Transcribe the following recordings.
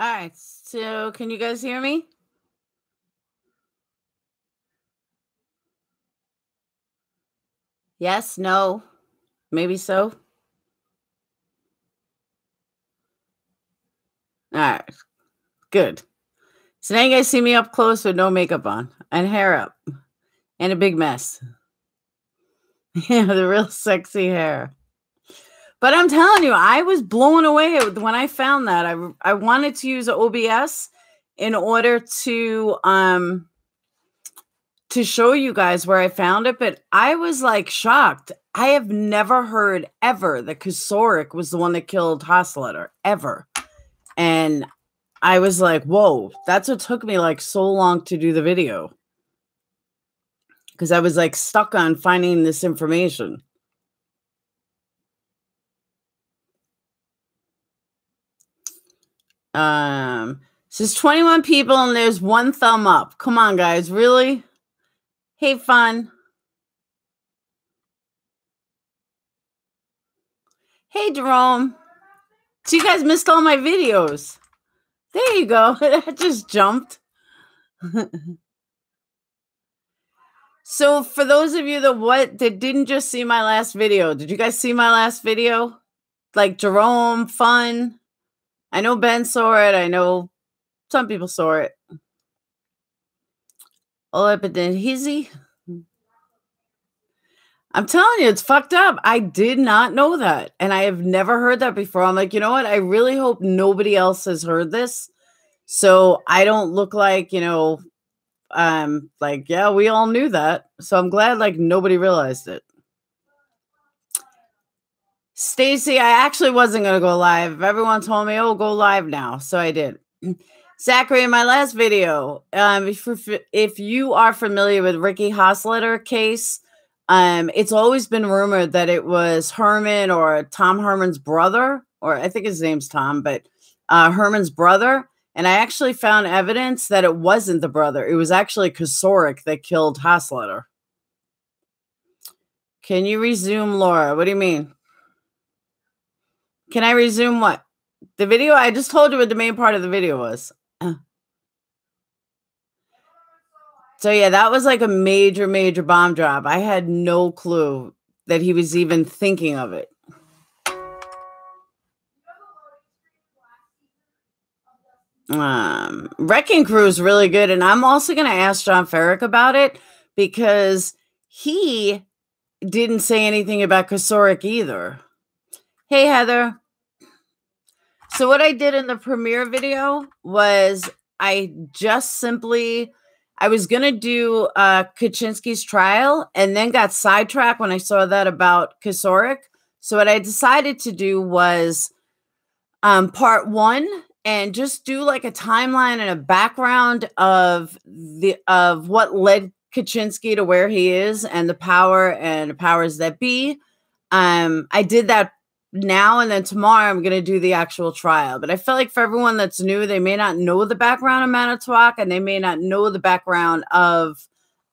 All right. So, can you guys hear me? Yes, no, maybe so. All right. Good. So now you guys see me up close with no makeup on and hair up and a big mess. Yeah, the real sexy hair. But I'm telling you, I was blown away when I found that. I I wanted to use OBS in order to um to show you guys where I found it, but I was like shocked. I have never heard ever that Kocourek was the one that killed Hochstetler ever. And I was like, whoa, that's what took me like so long to do the video. Because I was like stuck on finding this information. Um, says 21 people and there's one thumb up. Come on, guys, really? Hey, fun. Hey, Jerome. So you guys missed all my videos. There you go. That just jumped. so for those of you that what that didn't just see my last video, did you guys see my last video? Like Jerome, fun. I know Ben saw it. I know some people saw it. Oh, but then Hizzy. I'm telling you, it's fucked up. I did not know that. And I have never heard that before. I'm like, you know what? I really hope nobody else has heard this. So I don't look like, you know, um, like, yeah, we all knew that. So I'm glad like nobody realized it. Stacy, I actually wasn't gonna go live. Everyone told me, oh, go live now. So I did. Zachary, in my last video, um, if, if you are familiar with Ricky Hochstetler case, um, it's always been rumored that it was Herman or Tom Herman's brother, or I think his name's Tom, but uh, Herman's brother. And I actually found evidence that it wasn't the brother. It was actually Kocourek that killed Hochstetler. Can you resume, Laura? What do you mean? Can I resume what? The video? I just told you what the main part of the video was. So yeah, that was like a major, major bomb drop. I had no clue that he was even thinking of it. Um, Wrecking Crew is really good, and I'm also going to ask John Ferak about it because he didn't say anything about Kocourek either. Hey, Heather. So what I did in the premiere video was I just simply I was gonna do uh Kachinsky's trial and then got sidetracked when I saw that about Kocourek. So what I decided to do was um part one and just do like a timeline and a background of the of what led Kachinsky to where he is and the power and the powers that be. Um, I did that now and then tomorrow I'm going to do the actual trial. But I feel like for everyone that's new, they may not know the background of Manitowoc and they may not know the background of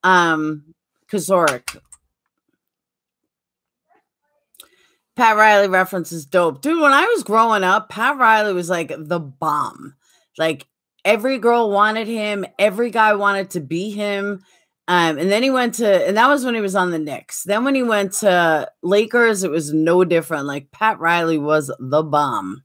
um Kocourek. Pat Riley reference is dope. Dude, when I was growing up, Pat Riley was like the bomb. Like every girl wanted him, every guy wanted to be him. Um, and then he went to, and that was when he was on the Knicks. Then when he went to Lakers, it was no different. Like Pat Riley was the bomb.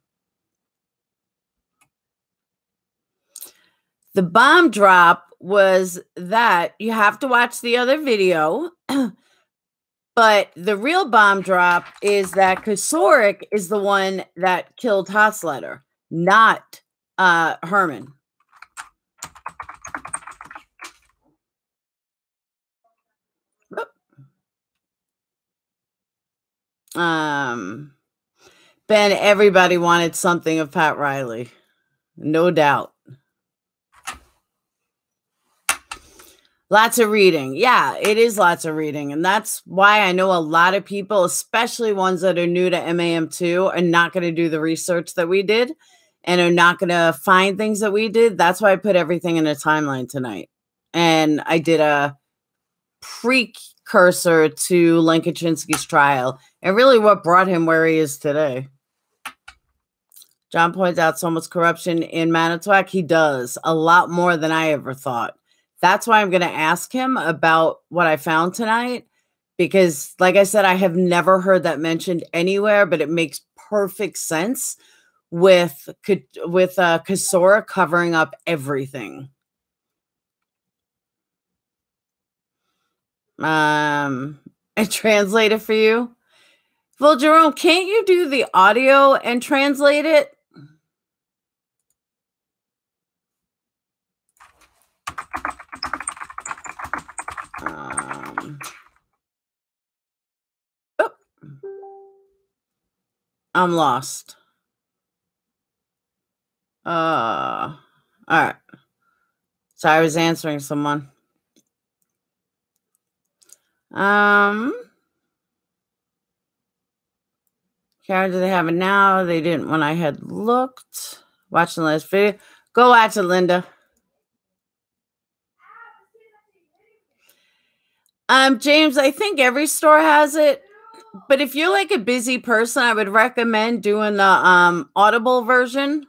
The bomb drop was that you have to watch the other video. but the real bomb drop is that Kocourek is the one that killed Hochstetler, not uh, Herman. Um, Ben, everybody wanted something of Pat Riley, no doubt. Lots of reading. Yeah, it is lots of reading. And that's why I know a lot of people, especially ones that are new to MAM2, are not going to do the research that we did and are not going to find things that we did. That's why I put everything in a timeline tonight. And I did a precursor to Len trial and really what brought him where he is today. John points out so much corruption in Manitowoc. He does a lot more than I ever thought. That's why I'm going to ask him about what I found tonight because, like I said, I have never heard that mentioned anywhere, but it makes perfect sense with with uh, Kocourek covering up everything. Um, I translate it for you. Well, Jerome, can't you do the audio and translate it? Um, oh, I'm lost. Uh, all right. So I was answering someone. Um, Karen, do they have it now? They didn't when I had looked. Watching the last video. Go watch it, Linda. Um, James, I think every store has it. But if you're like a busy person, I would recommend doing the um audible version.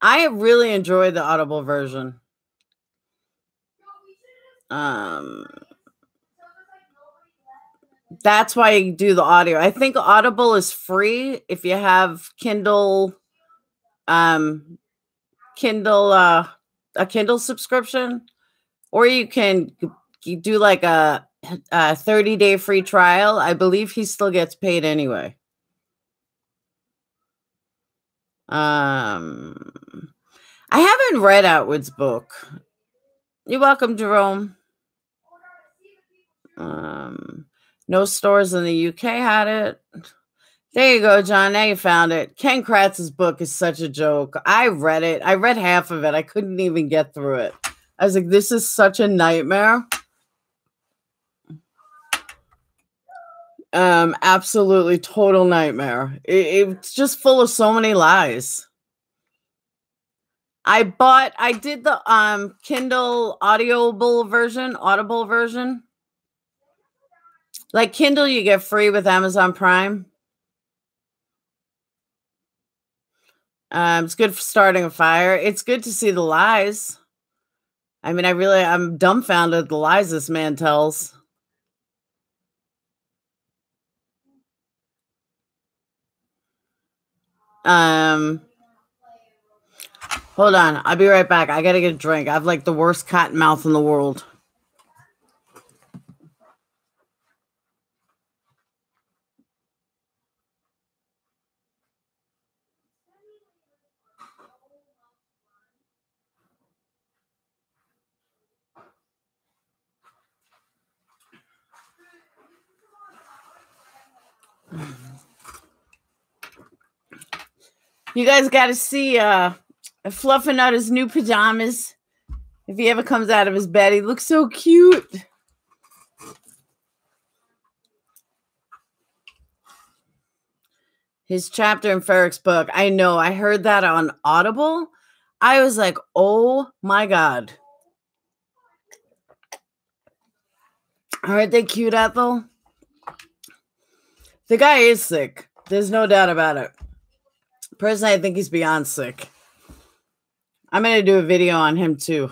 I really enjoy the audible version. Um that's why you do the audio. I think Audible is free if you have Kindle um Kindle uh a Kindle subscription or you can do like a, a 30 day free trial. I believe he still gets paid anyway. Um I haven't read Outward's book. You're welcome, Jerome. Um no stores in the UK had it. There you go, John. Now you found it. Ken Kratz's book is such a joke. I read it. I read half of it. I couldn't even get through it. I was like, this is such a nightmare. Um, absolutely total nightmare. It, it's just full of so many lies. I bought I did the um Kindle audible version, audible version. Like Kindle, you get free with Amazon Prime. Um, it's good for starting a fire. It's good to see the lies. I mean, I really, I'm dumbfounded the lies this man tells. Um, hold on. I'll be right back. I gotta get a drink. I have like the worst cotton mouth in the world. You guys got to see uh fluffing out his new pajamas. If he ever comes out of his bed, he looks so cute. His chapter in Ferak's book. I know. I heard that on Audible. I was like, oh my God. Aren't they cute, Ethel? The guy is sick. There's no doubt about it. Personally, I think he's beyond sick. I'm going to do a video on him too.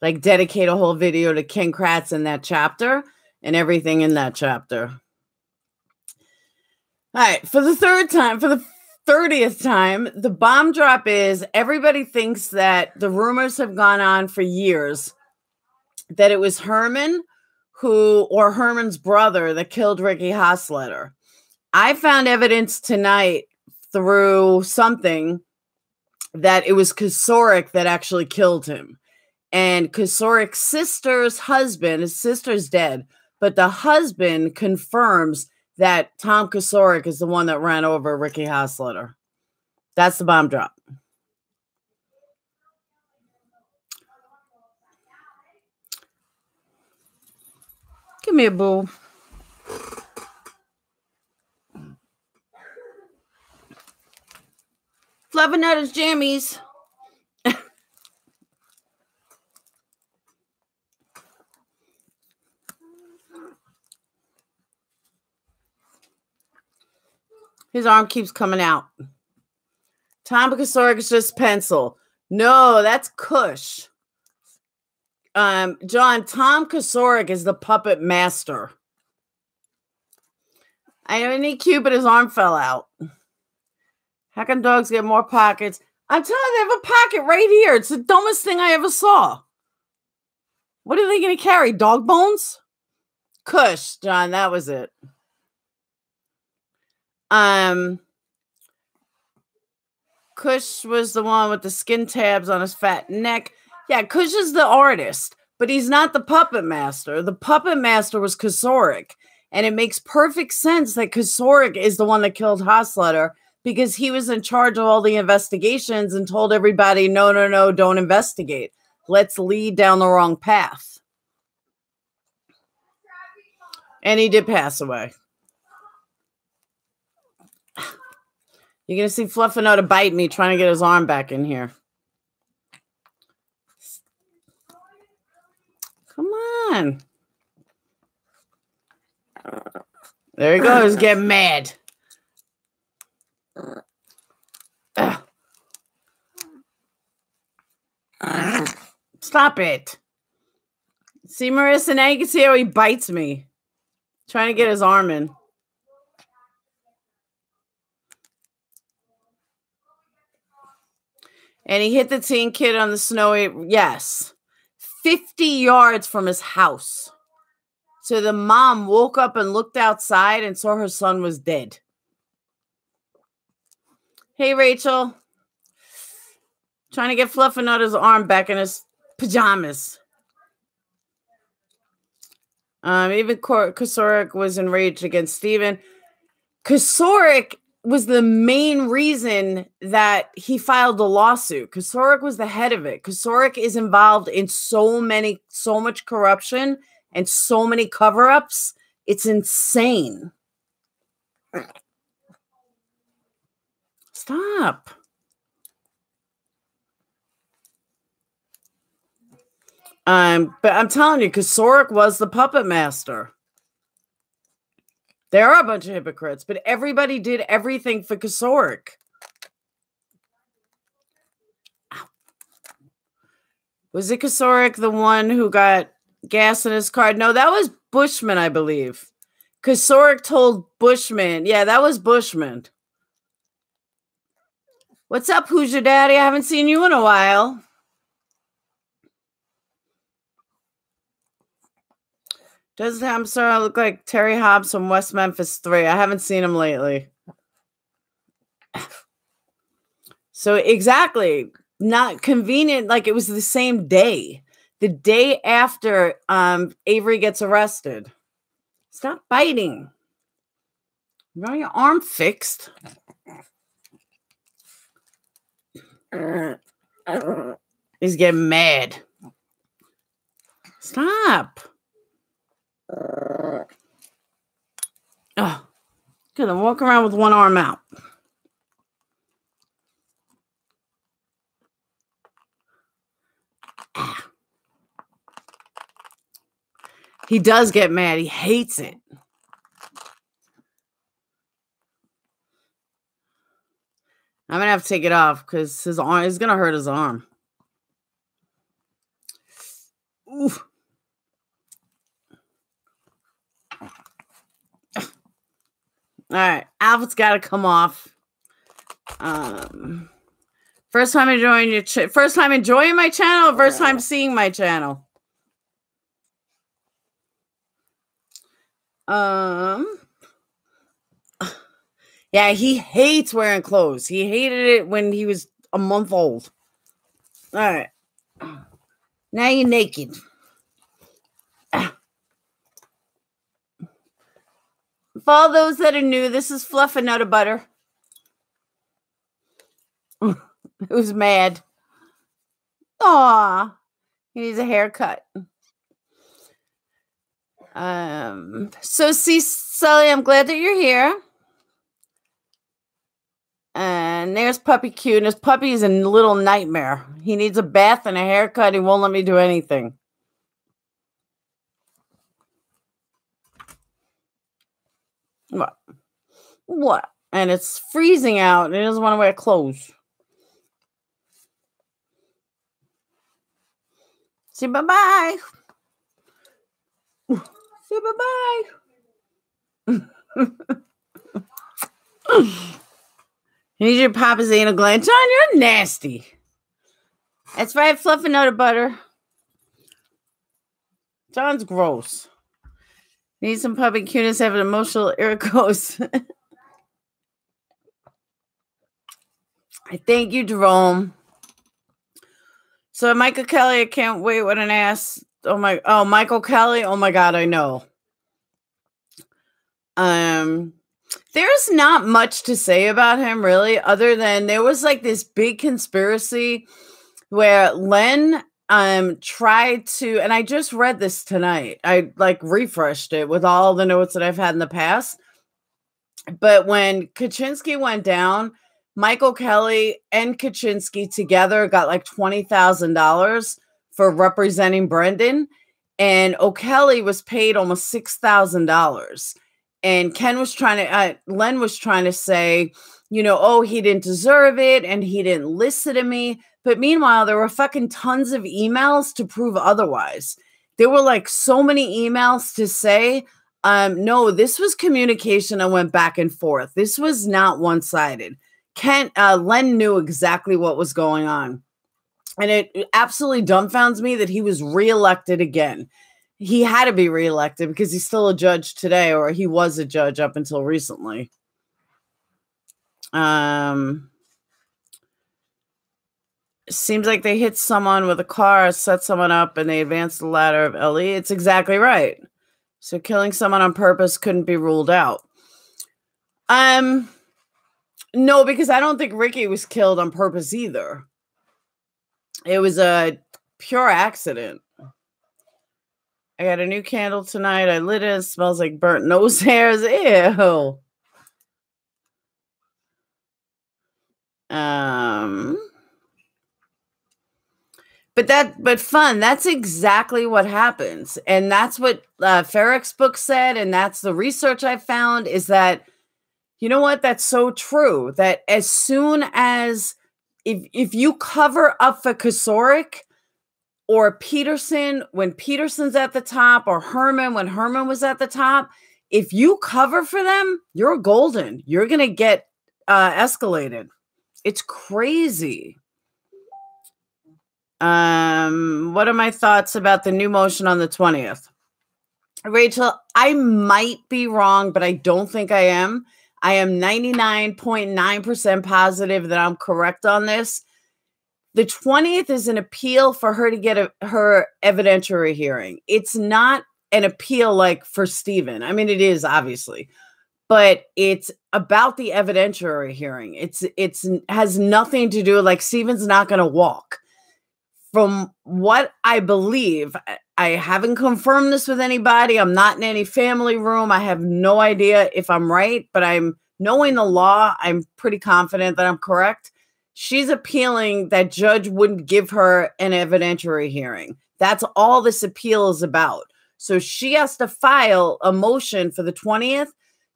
Like, dedicate a whole video to Ken Kratz in that chapter and everything in that chapter. All right, for the third time, for the 30th time, the bomb drop is everybody thinks that the rumors have gone on for years that it was Herman who or Herman's brother that killed Ricky Hochstetler. I found evidence tonight through something that it was Kocourek that actually killed him. And Kocourek's sister's husband, his sister's dead, but the husband confirms that Tom Kocourek is the one that ran over Ricky Hochstetler. That's the bomb drop. Give me a boo. Flavonetta's jammies. His arm keeps coming out. Tom is just pencil. No, that's Kush. Um, John, Tom Kocourek is the puppet master. I cute, but his arm fell out. How can dogs get more pockets? I'm telling you, they have a pocket right here. It's the dumbest thing I ever saw. What are they going to carry? Dog bones? Kush, John. That was it. Um, Kush was the one with the skin tabs on his fat neck. Yeah, Kush is the artist, but he's not the puppet master. The puppet master was Kocourek, And it makes perfect sense that Kocourek is the one that killed Hochstetler because he was in charge of all the investigations and told everybody, no, no, no, don't investigate. Let's lead down the wrong path. And he did pass away. You're going to see Fluffernutter bite me trying to get his arm back in here. Come on. There he goes, getting mad. Stop it. See, Marissa, now you can see how he bites me. Trying to get his arm in. And he hit the teen kid on the snowy, yes, 50 yards from his house. So the mom woke up and looked outside and saw her son was dead. Hey, Rachel. Trying to get Fluffernutta's arm back in his pajamas. Um, even Kocourek was enraged against Steven. Kocourek was the main reason that he filed the lawsuit. Kocourek was the head of it. Kocourek is involved in so many, so much corruption and so many cover ups. It's insane. Stop. Um, but I'm telling you, because Sorek was the puppet master. There are a bunch of hypocrites, but everybody did everything for Kocourek. Was it Kocourek the one who got gas in his car? No, that was Bushman, I believe. Kocourek told Bushman. Yeah, that was Bushman. What's up, who's your daddy? I haven't seen you in a while. Does Hamster look like Terry Hobbs from West Memphis 3? I haven't seen him lately. So exactly, not convenient. Like it was the same day, the day after um, Avery gets arrested. Stop biting. You got your arm fixed. He's getting mad. Stop. Oh. I'm walking around with one arm out. Ah. He does get mad. He hates it. I'm gonna have to take it off because his arm is gonna hurt his arm. Oof. All right, Alpha's got to come off. Um, first time enjoying your ch- first time enjoying my channel, first time seeing my channel. Um, yeah, he hates wearing clothes. He hated it when he was a month old. All right, now you're naked. For all those that are new, this is Fluff and Nutter Butter. Who's mad? Aw, he needs a haircut. Um, so see, Sully, I'm glad that you're here. And there's puppy Q. And his puppy is a little nightmare. He needs a bath and a haircut. He won't let me do anything. What? What? And it's freezing out. And he doesn't want to wear clothes. Say bye bye. Say bye bye. Here's your Papa's anal gland. John, you're nasty. That's right, fluff and of butter. John's gross. Need some puppy cuteness, have an emotional irritose. I thank you, Jerome. So Michael Kelly, I can't wait. What an ass. Oh my oh Michael Kelly. Oh my god, I know. Um there's not much to say about him really, other than there was like this big conspiracy where Len um tried to and I just read this tonight. I like refreshed it with all the notes that I've had in the past. But when Kachinsky went down, Michael Kelly and Kachinsky together got like $20,000 for representing Brendan. And O'Kelly was paid almost $6,000. And Ken was trying to, uh, Len was trying to say, you know, oh, he didn't deserve it and he didn't listen to me. But meanwhile, there were fucking tons of emails to prove otherwise. There were like so many emails to say, um, no, this was communication I went back and forth. This was not one sided. Ken uh, Len knew exactly what was going on. And it absolutely dumbfounds me that he was reelected again. He had to be reelected because he's still a judge today, or he was a judge up until recently. Um, seems like they hit someone with a car, set someone up, and they advanced the ladder of LE. It's exactly right. So killing someone on purpose couldn't be ruled out. Um, no, because I don't think Ricky was killed on purpose either. It was a pure accident. I got a new candle tonight. I lit it. it smells like burnt nose hairs. Ew. Um but that but fun that's exactly what happens and that's what uh Ferak's book said and that's the research i found is that you know what? That's so true. That as soon as if if you cover up for Kocourek or Peterson when Peterson's at the top, or Herman when Herman was at the top, if you cover for them, you're golden. You're gonna get uh, escalated. It's crazy. Um, what are my thoughts about the new motion on the 20th? Rachel, I might be wrong, but I don't think I am I am 99.9% positive that I'm correct on this. The 20th is an appeal for her to get a, her evidentiary hearing. It's not an appeal like for Steven. I mean, it is obviously, but it's about the evidentiary hearing. It's it's has nothing to do like Steven's not going to walk. From what I believe, I haven't confirmed this with anybody. I'm not in any family room. I have no idea if I'm right, but I'm knowing the law, I'm pretty confident that I'm correct. She's appealing that judge wouldn't give her an evidentiary hearing. That's all this appeal is about. So she has to file a motion for the 20th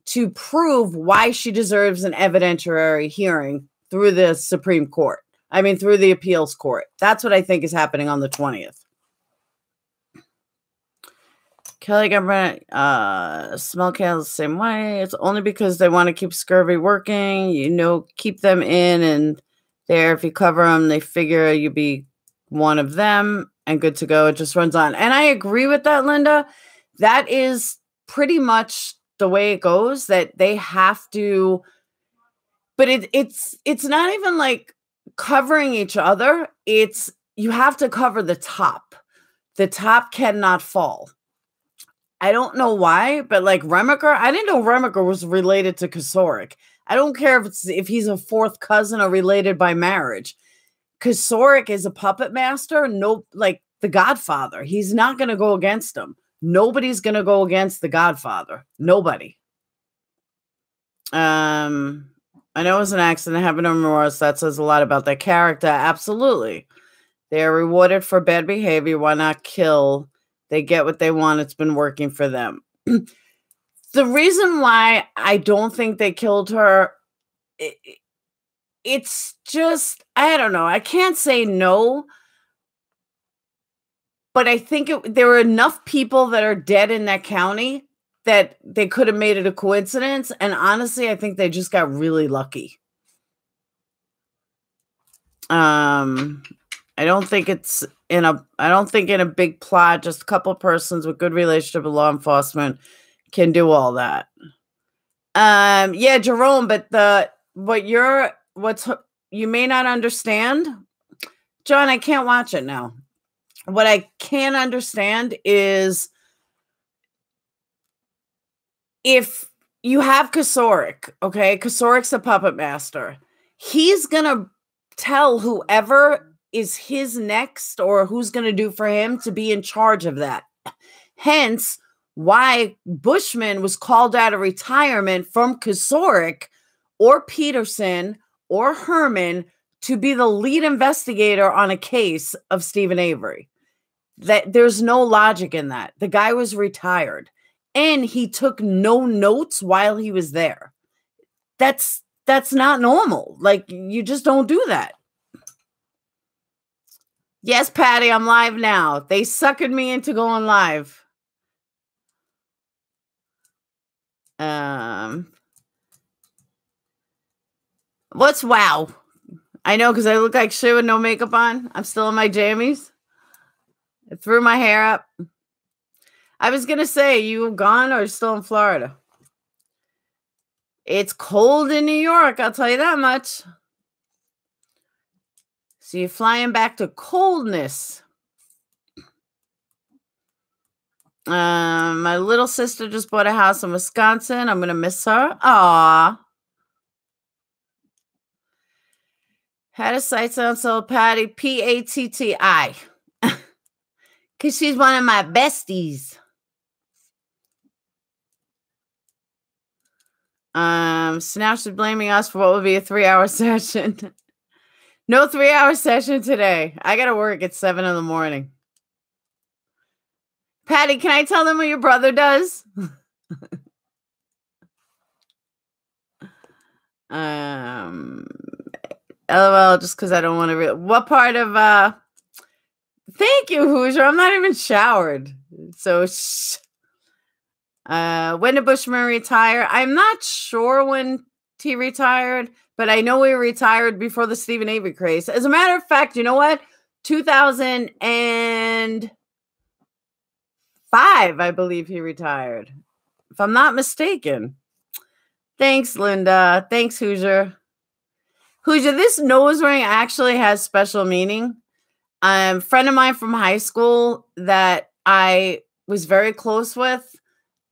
to prove why she deserves an evidentiary hearing through the Supreme Court. I mean, through the appeals court. That's what I think is happening on the 20th. Kelly government uh smell cans the same way. It's only because they want to keep scurvy working. You know, keep them in and there. If you cover them, they figure you'd be one of them and good to go. It just runs on. And I agree with that, Linda. That is pretty much the way it goes. That they have to, but it it's it's not even like covering each other. It's you have to cover the top. The top cannot fall I don't know why, but like Remaker, I didn't know Remaker was related to Kocourek. I don't care if it's if he's a fourth cousin or related by marriage. Kocourek is a puppet master, no like the Godfather. He's not going to go against him. Nobody's going to go against the Godfather. Nobody. Um I know it was an accident, having no remorse. That says a lot about their character. Absolutely. They are rewarded for bad behavior. Why not kill they get what they want. It's been working for them. the reason why I don't think they killed her, it, it's just, I don't know. I can't say no, but I think it, there were enough people that are dead in that county that they could have made it a coincidence. And honestly, I think they just got really lucky. Um, I don't think it's in a I don't think in a big plot, just a couple persons with good relationship with law enforcement can do all that. Um, yeah, Jerome, but the what you're what's you may not understand, John, I can't watch it now. What I can understand is if you have Kocourek, okay, Kocourek's a puppet master. He's gonna tell whoever is his next or who's to do for him to be in charge of that. Hence, why Bushman was called out of retirement from Kocourek or Peterson or Herman to be the lead investigator on a case of Steven Avery. That there's no logic in that. The guy was retired and he took no notes while he was there. That's that's not normal. Like you just don't do that. Yes, Patty, I'm live now. They suckered me into going live. Um, what's wow? I know because I look like shit with no makeup on. I'm still in my jammies. I threw my hair up. I was gonna say, you gone or still in Florida? It's cold in New York, I'll tell you that much. So you're flying back to coldness. Um, my little sister just bought a house in Wisconsin. I'm gonna miss her. Aw. Had a sight sound so Patty P A T T I. Cause she's one of my besties. Um, Snatch is blaming us for what would be a three hour session. No three hour session today. I got to work at seven in the morning. Patty, can I tell them what your brother does? um, lol, just because I don't want to. Re- what part of uh? Thank you, Hoosier. I'm not even showered, so. Sh- uh, when did Bushman retire? I'm not sure when he retired but I know he retired before the Steven Avery craze. As a matter of fact, you know what? 2005, I believe he retired, if I'm not mistaken. Thanks, Linda. Thanks, Hoosier. Hoosier, this nose ring actually has special meaning. Um, friend of mine from high school that I was very close with,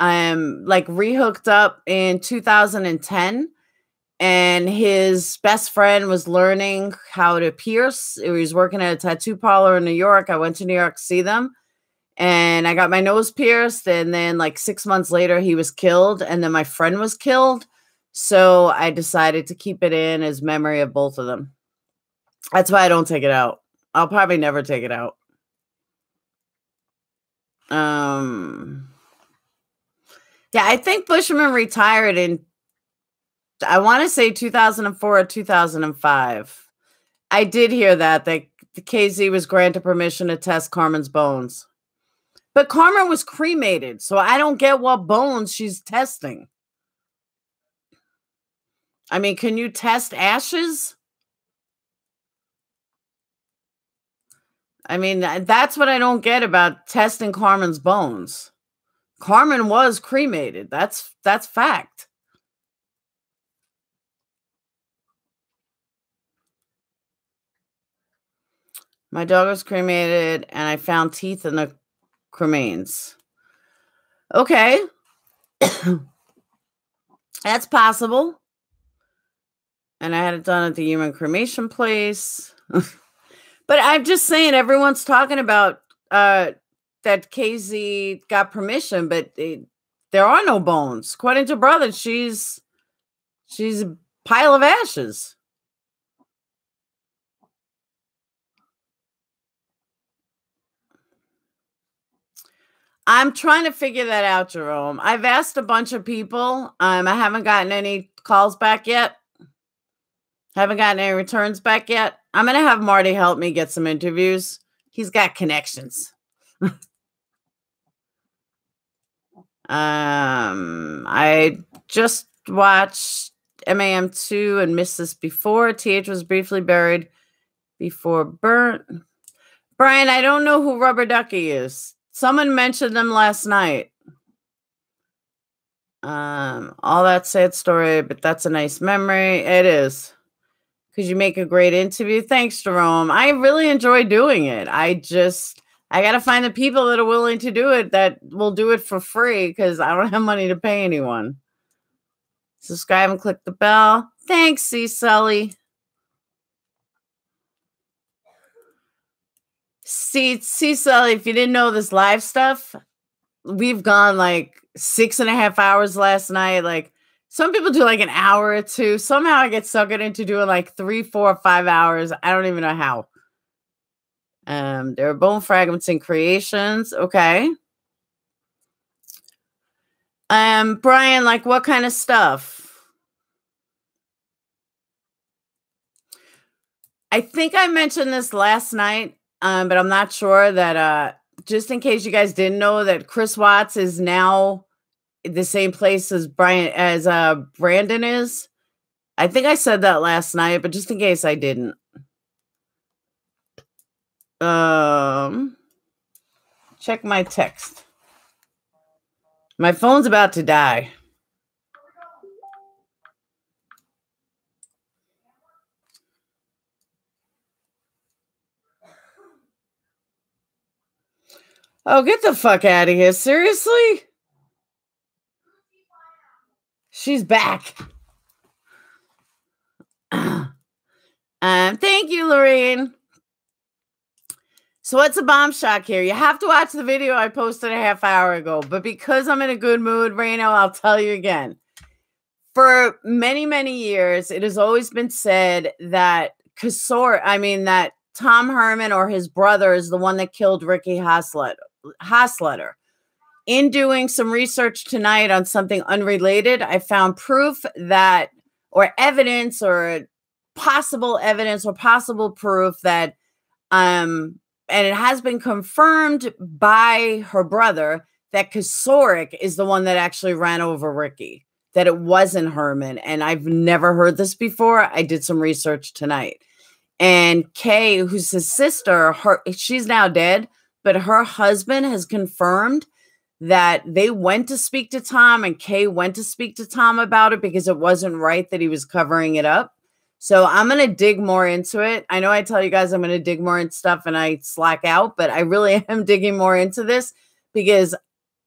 um, like rehooked up in 2010 and his best friend was learning how to pierce. He was working at a tattoo parlor in New York. I went to New York to see them and I got my nose pierced. And then, like six months later, he was killed, and then my friend was killed. So I decided to keep it in as memory of both of them. That's why I don't take it out. I'll probably never take it out. Um, yeah, I think Bushman retired in I want to say 2004 or 2005. I did hear that that KZ was granted permission to test Carmen's bones. But Carmen was cremated, so I don't get what bones she's testing. I mean, can you test ashes? I mean, that's what I don't get about testing Carmen's bones. Carmen was cremated. That's that's fact. My dog was cremated and I found teeth in the cremains. Okay. That's possible. And I had it done at the human cremation place. but I'm just saying, everyone's talking about uh, that KZ got permission, but it, there are no bones. According to brother, she's she's a pile of ashes. I'm trying to figure that out, Jerome. I've asked a bunch of people. Um, I haven't gotten any calls back yet. Haven't gotten any returns back yet. I'm gonna have Marty help me get some interviews. He's got connections. um, I just watched MAM2 and missed this before. TH was briefly buried before burnt. Brian, I don't know who Rubber Ducky is. Someone mentioned them last night. Um, all that sad story, but that's a nice memory. It is. Because you make a great interview. Thanks, Jerome. I really enjoy doing it. I just I gotta find the people that are willing to do it that will do it for free because I don't have money to pay anyone. Subscribe and click the bell. Thanks, C. Sully. See, see, Sully, if you didn't know this live stuff, we've gone like six and a half hours last night. Like some people do like an hour or two. Somehow I get suckered into doing like three, four, five hours. I don't even know how. Um, there are bone fragments and creations. Okay. Um, Brian, like what kind of stuff? I think I mentioned this last night, um, but I'm not sure that uh just in case you guys didn't know that Chris Watts is now the same place as Brian as uh Brandon is. I think I said that last night, but just in case I didn't. Um check my text. My phone's about to die. Oh, get the fuck out of here. Seriously? She's back. um, thank you, Lorraine. So what's a bomb shock here? You have to watch the video I posted a half hour ago, but because I'm in a good mood, Reno, I'll tell you again. For many, many years, it has always been said that Casor, I mean that Tom Herman or his brother is the one that killed Ricky Haslett. Hochstetler. In doing some research tonight on something unrelated, I found proof that, or evidence, or possible evidence, or possible proof that, um, and it has been confirmed by her brother that Kocourek is the one that actually ran over Ricky, that it wasn't Herman. And I've never heard this before. I did some research tonight. And Kay, who's his sister, her she's now dead, but her husband has confirmed that they went to speak to Tom and Kay went to speak to Tom about it because it wasn't right that he was covering it up. So I'm going to dig more into it. I know I tell you guys I'm going to dig more into stuff and I slack out, but I really am digging more into this because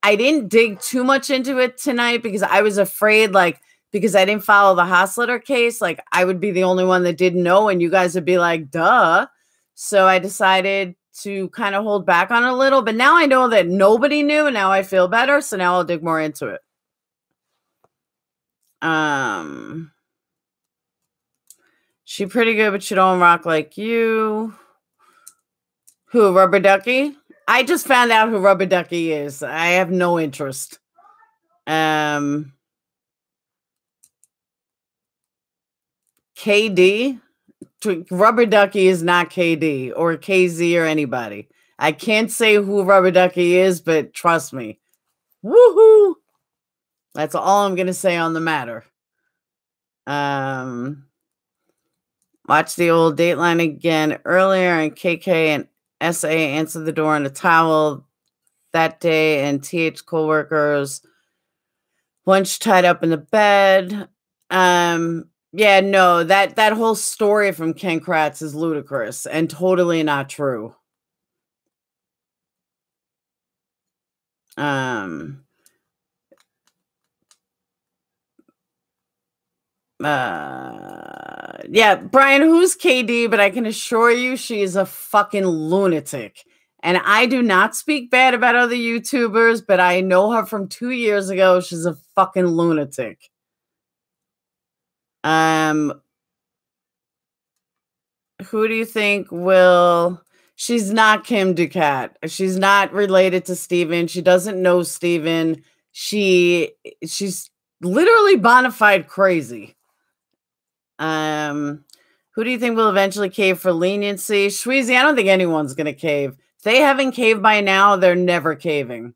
I didn't dig too much into it tonight because I was afraid, like, because I didn't follow the Hochstetler case, like, I would be the only one that didn't know, and you guys would be like, duh. So I decided to kind of hold back on a little, but now I know that nobody knew and now I feel better, so now I'll dig more into it. Um She pretty good, but she don't rock like you. Who, Rubber Ducky? I just found out who Rubber Ducky is. I have no interest. Um KD Rubber Ducky is not KD or KZ or anybody. I can't say who Rubber Ducky is, but trust me. Woohoo! That's all I'm going to say on the matter. Um, watch the old Dateline again earlier, and KK and SA answered the door in a towel that day, and TH co-workers lunch tied up in the bed. Um, yeah, no, that that whole story from Ken Kratz is ludicrous and totally not true. Um uh yeah, Brian, who's KD, but I can assure you she is a fucking lunatic. And I do not speak bad about other YouTubers, but I know her from two years ago. She's a fucking lunatic. Um, who do you think will? She's not Kim Ducat. She's not related to Steven. She doesn't know Steven. She she's literally bona fide crazy. Um, who do you think will eventually cave for leniency? Shweezy, I don't think anyone's gonna cave. they haven't caved by now, they're never caving.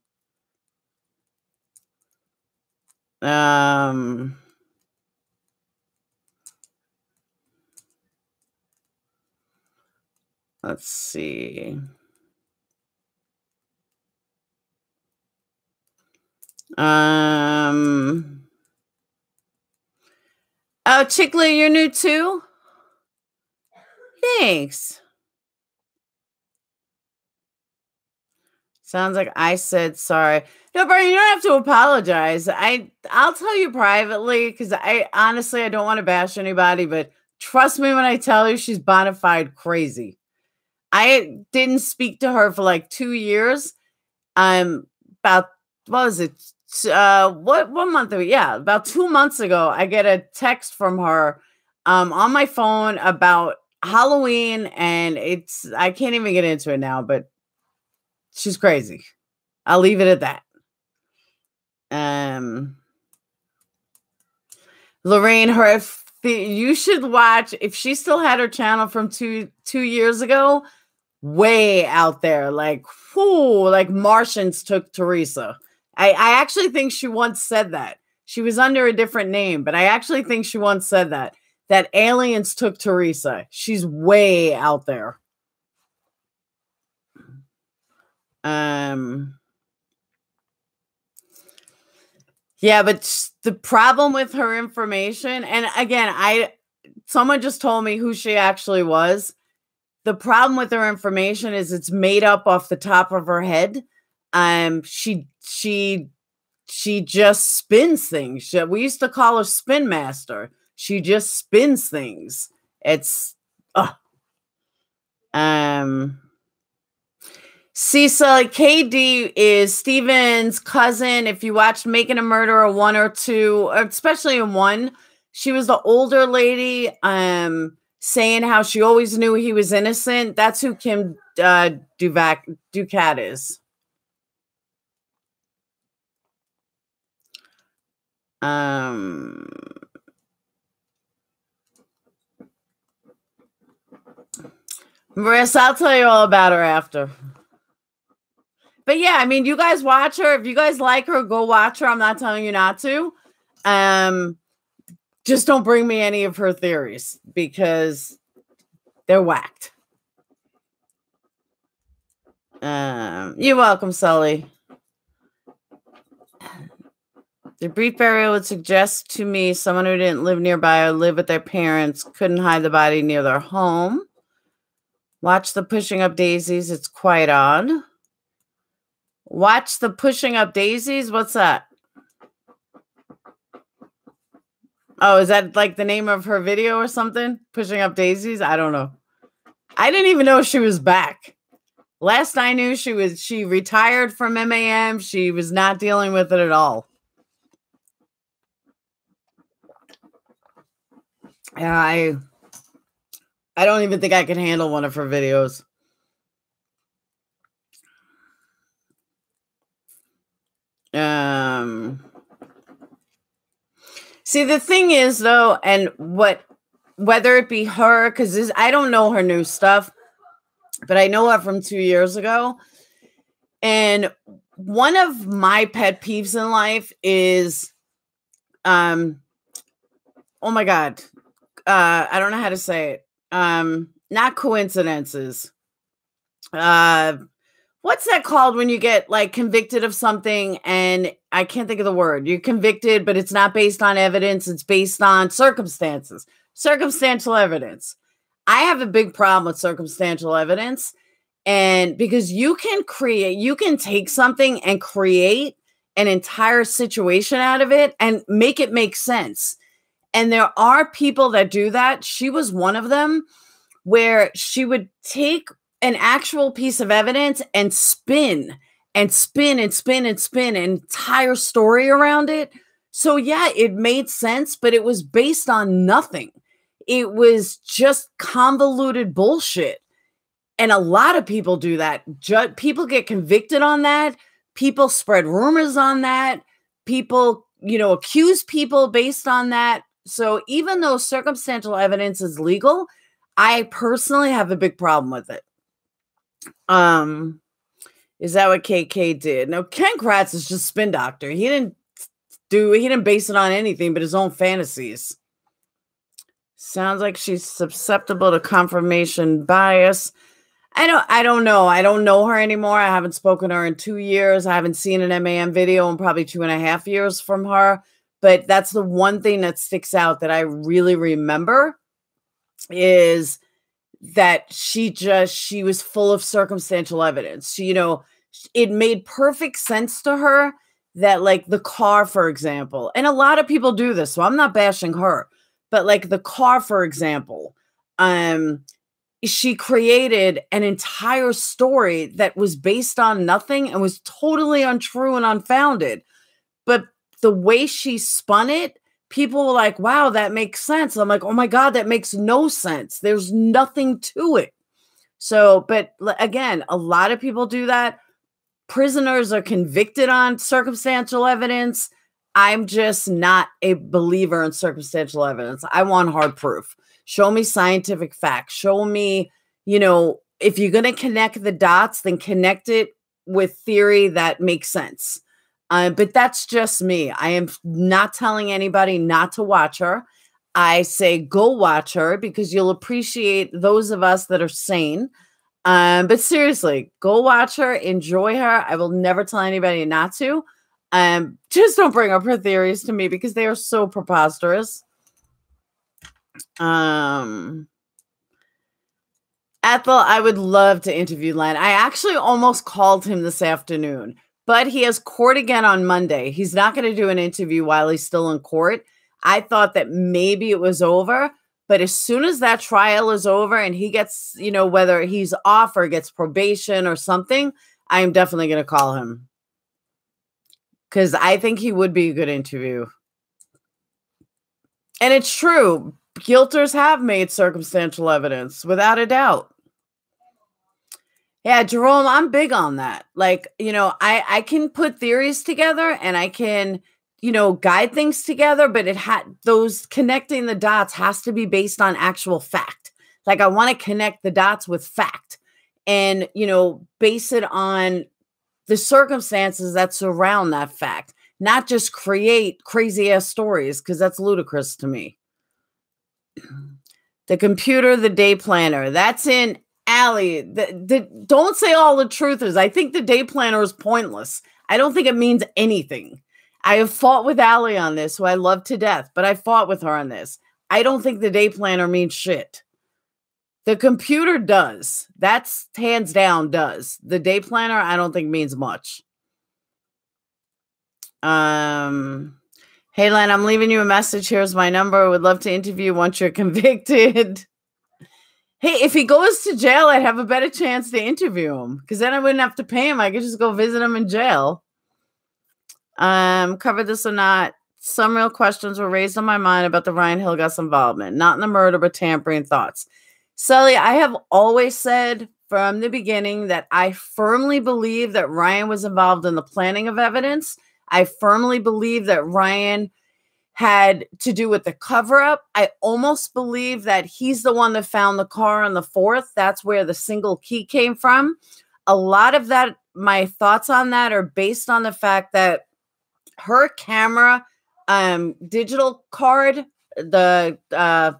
Um Let's see. Um Oh, Chicklet, you're new too? Thanks. Sounds like I said sorry. No, Brian, you don't have to apologize. I I'll tell you privately because I honestly I don't want to bash anybody, but trust me when I tell you she's bona fide crazy. I didn't speak to her for like two years. Um, about what was it? Uh, what one month ago? Yeah, about two months ago, I get a text from her um on my phone about Halloween, and it's I can't even get into it now, but she's crazy. I'll leave it at that. Um, Lorraine, her you should watch if she still had her channel from two two years ago way out there. Like, whoo, like Martians took Teresa. I, I actually think she once said that. She was under a different name, but I actually think she once said that. That aliens took Teresa. She's way out there. Um Yeah, but the problem with her information, and again, I someone just told me who she actually was the problem with her information is it's made up off the top of her head. Um, she she she just spins things. She, we used to call her spin master. She just spins things. It's uh, um Cecil KD is Steven's cousin. If you watched Making a Murderer one or two, especially in one, she was the older lady. Um, saying how she always knew he was innocent. That's who Kim uh, Duvac Ducat is. Um. Marissa, I'll tell you all about her after. But yeah, I mean, you guys watch her. If you guys like her, go watch her. I'm not telling you not to. Um, just don't bring me any of her theories because they're whacked. Um, you're welcome, Sully. The brief burial would suggest to me someone who didn't live nearby or live with their parents couldn't hide the body near their home. Watch the pushing up daisies. It's quite odd. Watch the pushing up daisies. What's that? Oh, is that like the name of her video or something? Pushing up daisies? I don't know. I didn't even know she was back. Last I knew, she was she retired from MAM. She was not dealing with it at all. Yeah, I I don't even think I can handle one of her videos. Um See, the thing is, though, and what, whether it be her, because I don't know her new stuff, but I know her from two years ago. And one of my pet peeves in life is, um, oh my God, uh, I don't know how to say it. Um, not coincidences. Uh, what's that called when you get like convicted of something and I can't think of the word. You're convicted, but it's not based on evidence, it's based on circumstances. Circumstantial evidence. I have a big problem with circumstantial evidence. And because you can create, you can take something and create an entire situation out of it and make it make sense. And there are people that do that. She was one of them where she would take an actual piece of evidence and spin and spin and spin and spin an entire story around it. So, yeah, it made sense, but it was based on nothing. It was just convoluted bullshit. And a lot of people do that. Ju- people get convicted on that. People spread rumors on that. People, you know, accuse people based on that. So, even though circumstantial evidence is legal, I personally have a big problem with it. Um, Is that what KK did? No, Ken Kratz is just spin doctor. He didn't do he didn't base it on anything but his own fantasies. Sounds like she's susceptible to confirmation bias. I don't I don't know. I don't know her anymore. I haven't spoken to her in two years. I haven't seen an MAM video in probably two and a half years from her. But that's the one thing that sticks out that I really remember is that she just she was full of circumstantial evidence. She, you know, it made perfect sense to her that like the car for example and a lot of people do this so i'm not bashing her but like the car for example um she created an entire story that was based on nothing and was totally untrue and unfounded but the way she spun it people were like wow that makes sense i'm like oh my god that makes no sense there's nothing to it so but again a lot of people do that prisoners are convicted on circumstantial evidence. I'm just not a believer in circumstantial evidence. I want hard proof. Show me scientific facts. Show me, you know, if you're going to connect the dots, then connect it with theory that makes sense. Uh, but that's just me. I am not telling anybody not to watch her. I say go watch her because you'll appreciate those of us that are sane um, but seriously, go watch her, enjoy her. I will never tell anybody not to. Um, just don't bring up her theories to me because they are so preposterous. Um, Ethel, I would love to interview Len. I actually almost called him this afternoon, but he has court again on Monday. He's not going to do an interview while he's still in court. I thought that maybe it was over, but as soon as that trial is over and he gets, you know, whether he's off or gets probation or something, I am definitely going to call him. Because I think he would be a good interview. And it's true. Guilters have made circumstantial evidence without a doubt. Yeah, Jerome, I'm big on that. Like, you know, I I can put theories together and I can you know, guide things together, but it had those connecting the dots has to be based on actual fact. Like I want to connect the dots with fact and, you know, base it on the circumstances that surround that fact, not just create crazy ass stories because that's ludicrous to me. The computer, the day planner, that's in Allie. The, the, don't say all the truthers. I think the day planner is pointless. I don't think it means anything. I have fought with Allie on this, who I love to death, but I fought with her on this. I don't think the day planner means shit. The computer does. That's hands down does. The day planner, I don't think means much. Um, hey Len, I'm leaving you a message. Here's my number. Would love to interview once you're convicted. Hey, if he goes to jail, I'd have a better chance to interview him because then I wouldn't have to pay him. I could just go visit him in jail. Um, cover this or not. Some real questions were raised on my mind about the Ryan Hillegas involvement, not in the murder, but tampering thoughts. Sully, I have always said from the beginning that I firmly believe that Ryan was involved in the planning of evidence. I firmly believe that Ryan had to do with the cover up. I almost believe that he's the one that found the car on the fourth. That's where the single key came from. A lot of that, my thoughts on that are based on the fact that her camera um digital card the uh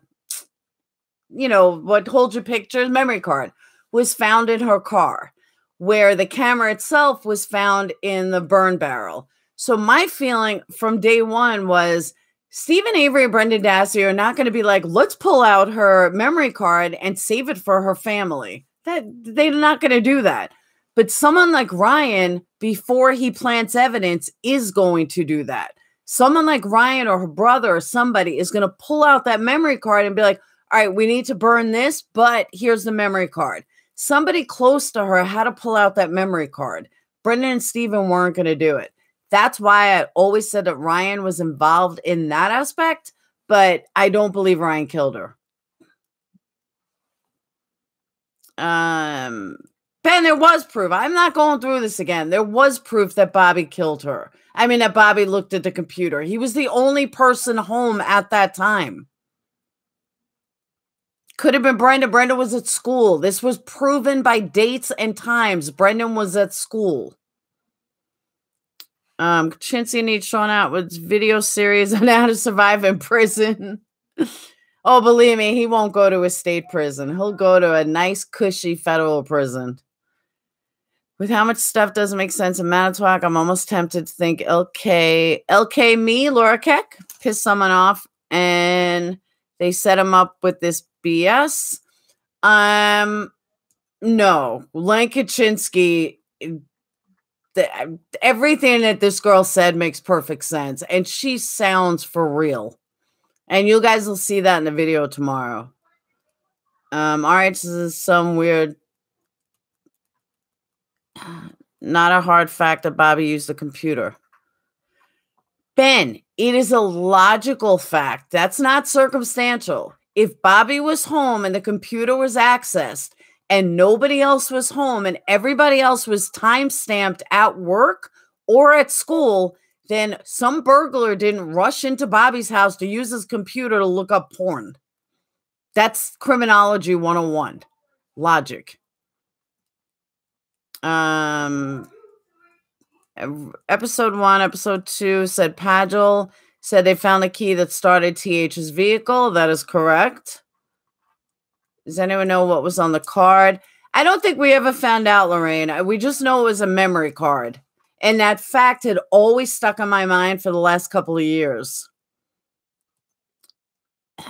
you know what holds your pictures memory card was found in her car where the camera itself was found in the burn barrel so my feeling from day one was Steven Avery and Brendan Dassey are not going to be like, let's pull out her memory card and save it for her family. That they're not going to do that. But someone like Ryan, before he plants evidence, is going to do that. Someone like Ryan or her brother or somebody is going to pull out that memory card and be like, all right, we need to burn this, but here's the memory card. Somebody close to her had to pull out that memory card. Brendan and Steven weren't going to do it. That's why I always said that Ryan was involved in that aspect, but I don't believe Ryan killed her. Um, Ben, there was proof. I'm not going through this again. There was proof that Bobby killed her. I mean, that Bobby looked at the computer. He was the only person home at that time. Could have been Brenda. Brenda was at school. This was proven by dates and times. Brendan was at school. Um, Kachinsky needs out with video series on how to survive in prison. oh, believe me, he won't go to a state prison. He'll go to a nice, cushy federal prison. With how much stuff doesn't make sense in Manitowoc, I'm almost tempted to think LK, LK me, Laura Keck, pissed someone off and they set him up with this BS. Um, no, Len Kachinsky, the, everything that this girl said makes perfect sense, and she sounds for real. And you guys will see that in the video tomorrow. Um, all right, this is some weird not a hard fact that Bobby used the computer. Ben, it is a logical fact. That's not circumstantial. If Bobby was home and the computer was accessed and nobody else was home and everybody else was time stamped at work or at school, then some burglar didn't rush into Bobby's house to use his computer to look up porn. That's criminology 101 logic. Um, episode one, episode two said Pagel said they found the key that started TH's vehicle. That is correct. Does anyone know what was on the card? I don't think we ever found out, Lorraine. We just know it was a memory card. And that fact had always stuck in my mind for the last couple of years.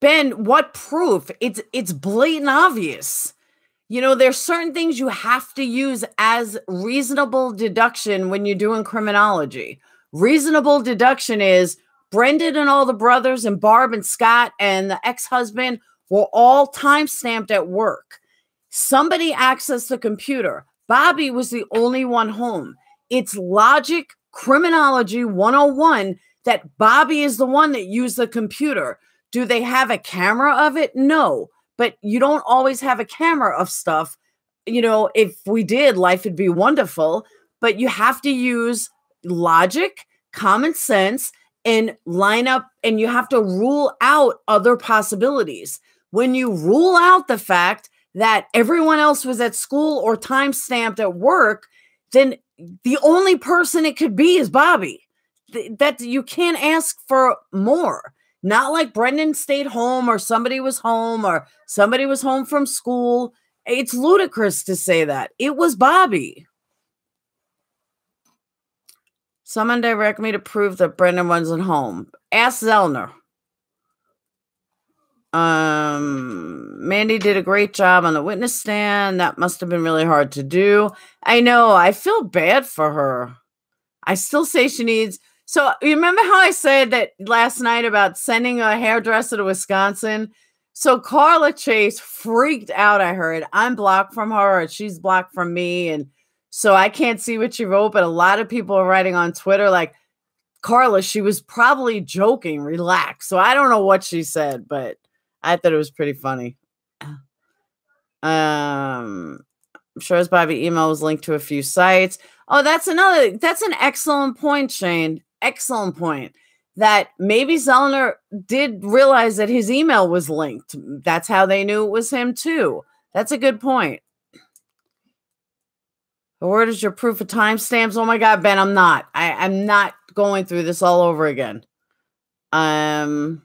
Ben, what proof? It's it's blatant obvious. You know, there's certain things you have to use as reasonable deduction when you're doing criminology. Reasonable deduction is Brendan and all the brothers and Barb and Scott and the ex-husband were all time stamped at work. Somebody accessed the computer. Bobby was the only one home. It's logic criminology 101 that Bobby is the one that used the computer. Do they have a camera of it? No but you don't always have a camera of stuff. You know, if we did, life would be wonderful, but you have to use logic, common sense, and line up, and you have to rule out other possibilities. When you rule out the fact that everyone else was at school or time stamped at work, then the only person it could be is Bobby. That you can't ask for more. Not like Brendan stayed home or somebody was home or somebody was home from school. It's ludicrous to say that. It was Bobby. Someone direct me to prove that Brendan wasn't home. Ask Zellner. Um, Mandy did a great job on the witness stand. That must have been really hard to do. I know. I feel bad for her. I still say she needs so you remember how I said that last night about sending a hairdresser to Wisconsin? So Carla Chase freaked out. I heard I'm blocked from her, she's blocked from me, and so I can't see what she wrote. But a lot of people are writing on Twitter like, Carla, she was probably joking. Relax. So I don't know what she said, but I thought it was pretty funny. Um, I'm sure his Bobby email was linked to a few sites. Oh, that's another. That's an excellent point, Shane excellent point that maybe Zellner did realize that his email was linked. That's how they knew it was him too. That's a good point. Where is your proof of timestamps? Oh my God, Ben, I'm not. I, I'm not going through this all over again. Um,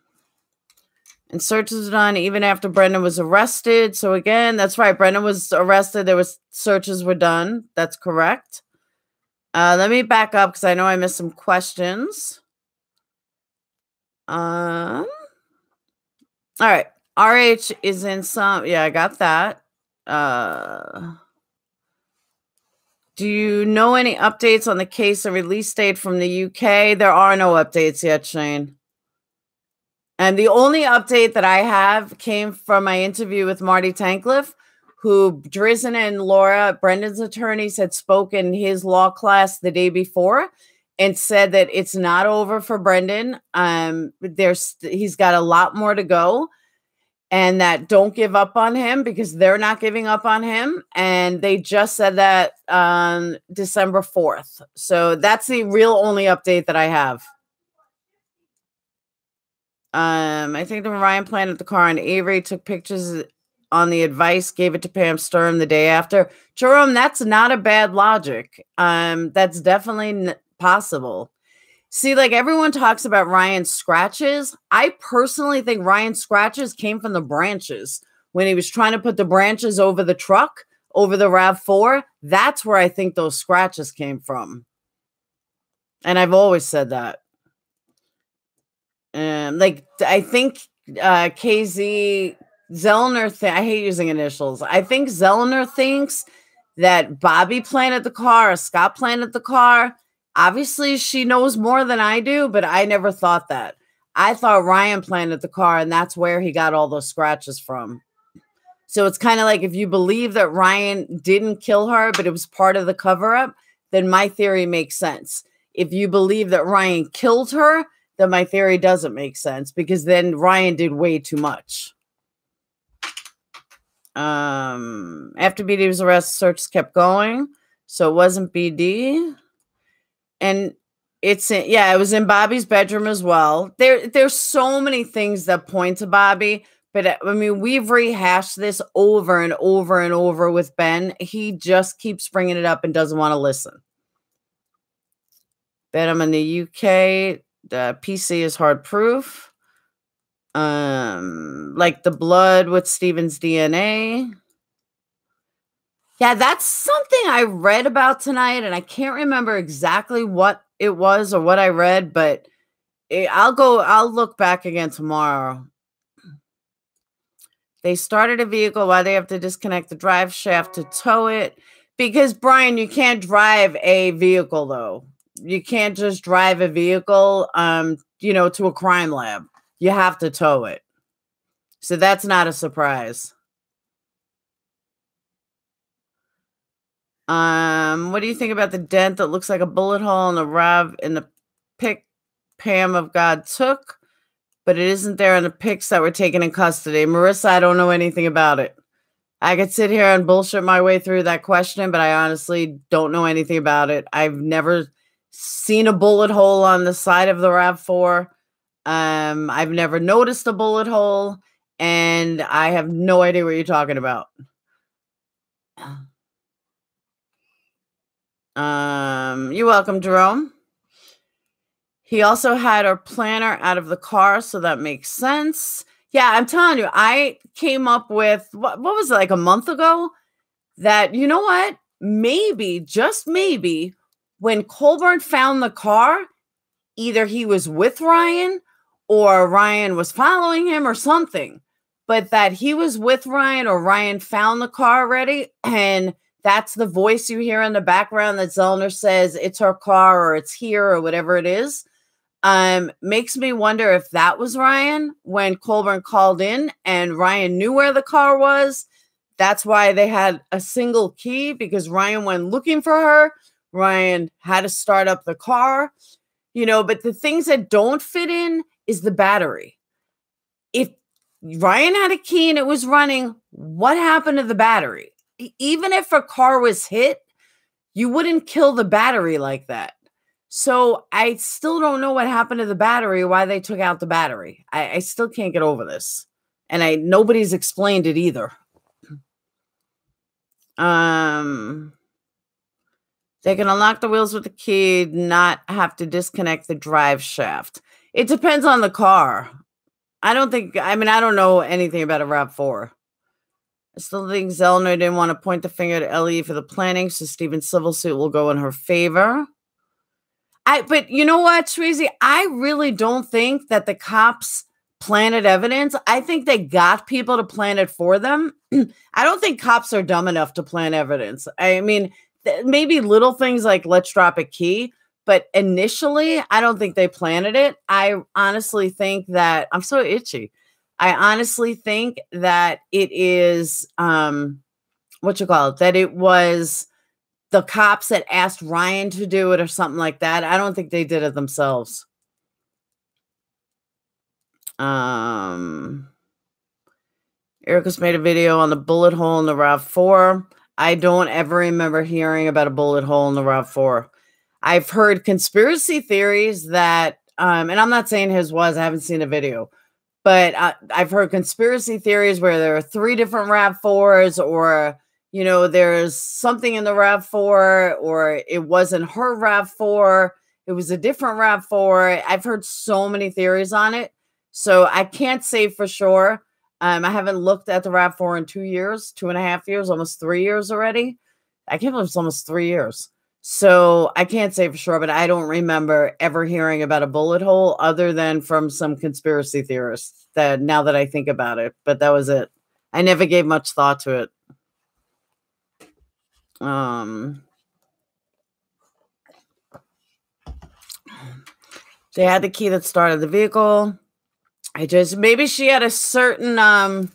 and searches done even after Brendan was arrested. So again, that's right. Brendan was arrested. There was searches were done. That's correct. Uh, let me back up because I know I missed some questions. Um, all right. RH is in some. Yeah, I got that. Uh, do you know any updates on the case and release date from the UK? There are no updates yet, Shane. And the only update that I have came from my interview with Marty Tankleff, who Drizin and Laura, Brendan's attorneys, had spoken his law class the day before and said that it's not over for Brendan. Um, there's he's got a lot more to go, and that don't give up on him because they're not giving up on him. And they just said that on December 4th. So that's the real only update that I have. Um, I think the Ryan planted the car on Avery, took pictures on the advice, gave it to Pam Sturm the day after. Jerome, that's not a bad logic. Um, that's definitely n- possible. See, like everyone talks about Ryan's scratches. I personally think Ryan's scratches came from the branches when he was trying to put the branches over the truck, over the RAV4. That's where I think those scratches came from. And I've always said that. Um, like I think uh KZ Zellner th- I hate using initials. I think Zellner thinks that Bobby planted the car, or Scott planted the car. Obviously, she knows more than I do, but I never thought that. I thought Ryan planted the car, and that's where he got all those scratches from. So it's kind of like if you believe that Ryan didn't kill her, but it was part of the cover up, then my theory makes sense. If you believe that Ryan killed her, then my theory doesn't make sense because then Ryan did way too much. Um, after BD was arrested, searches kept going. So it wasn't BD. And it's in, yeah, it was in Bobby's bedroom as well. There, there's so many things that point to Bobby, but uh, I mean, we've rehashed this over and over and over with Ben. He just keeps bringing it up and doesn't want to listen. Bet I'm in the UK the PC is hard proof. Um, like the blood with Steven's DNA. Yeah, that's something I read about tonight, and I can't remember exactly what it was or what I read, but it, I'll go, I'll look back again tomorrow. They started a vehicle. Why they have to disconnect the drive shaft to tow it? Because, Brian, you can't drive a vehicle, though you can't just drive a vehicle um you know to a crime lab. You have to tow it. So that's not a surprise. Um what do you think about the dent that looks like a bullet hole in the rev in the pick pam of god took but it isn't there in the pics that were taken in custody? Marissa i don't know anything about it. I could sit here and bullshit my way through that question, but I honestly don't know anything about it. I've never seen a bullet hole on the side of the RAV4. Um, I've never noticed a bullet hole, and I have no idea what you're talking about. Um, you're welcome, Jerome. He also had our planner out of the car, so that makes sense. Yeah, I'm telling you, I came up with what, what was it like a month ago that you know what? Maybe, just maybe, when Colburn found the car, either he was with Ryan or Ryan was following him or something, but that he was with Ryan or Ryan found the car already. And that's the voice you hear in the background that Zellner says it's her car or it's here or whatever it is. Um, makes me wonder if that was Ryan when Colburn called in and Ryan knew where the car was. That's why they had a single key because Ryan went looking for her Ryan had to start up the car, you know, but the things that don't fit in is the battery. If Ryan had a key and it was running, what happened to the battery? Even if a car was hit, you wouldn't kill the battery like that. So I still don't know what happened to the battery, why they took out the battery. I, I still can't get over this. And I nobody's explained it either. Um they can unlock the wheels with the key, not have to disconnect the drive shaft. It depends on the car. I don't think, I mean, I don't know anything about a RAV4. I still think Zellner didn't want to point the finger to Ellie for the planning, so Steven's civil suit will go in her favor. I, but you know what, Shweezy? I really don't think that the cops planted evidence. I think they got people to plan it for them. I don't think cops are dumb enough to plan evidence. I mean, maybe little things like let's drop a key but initially i don't think they planted it. I honestly think that i'm so itchy. I honestly think that it is um what you call it that it was the cops that asked ryan to do it or something like that. I don't think they did it themselves. Um erica's made a video on the bullet hole in the rav 4 I don't ever remember hearing about a bullet hole in the RAV4. I've heard conspiracy theories that, um, and I'm not saying his was, I haven't seen a video, but I, I've heard conspiracy theories where there are three different RAV4s, or you know, there's something in the RAV4, or it wasn't her RAV4, it was a different RAV4. I've heard so many theories on it, so I can't say for sure. Um, I haven't looked at the RAV4 in two years, two and a half years, almost three years already. I can't believe it's almost three years. So I can't say for sure, but I don't remember ever hearing about a bullet hole other than from some conspiracy theorists that now that I think about it, but that was it. I never gave much thought to it. Um they had the key that started the vehicle. I just maybe she had a certain um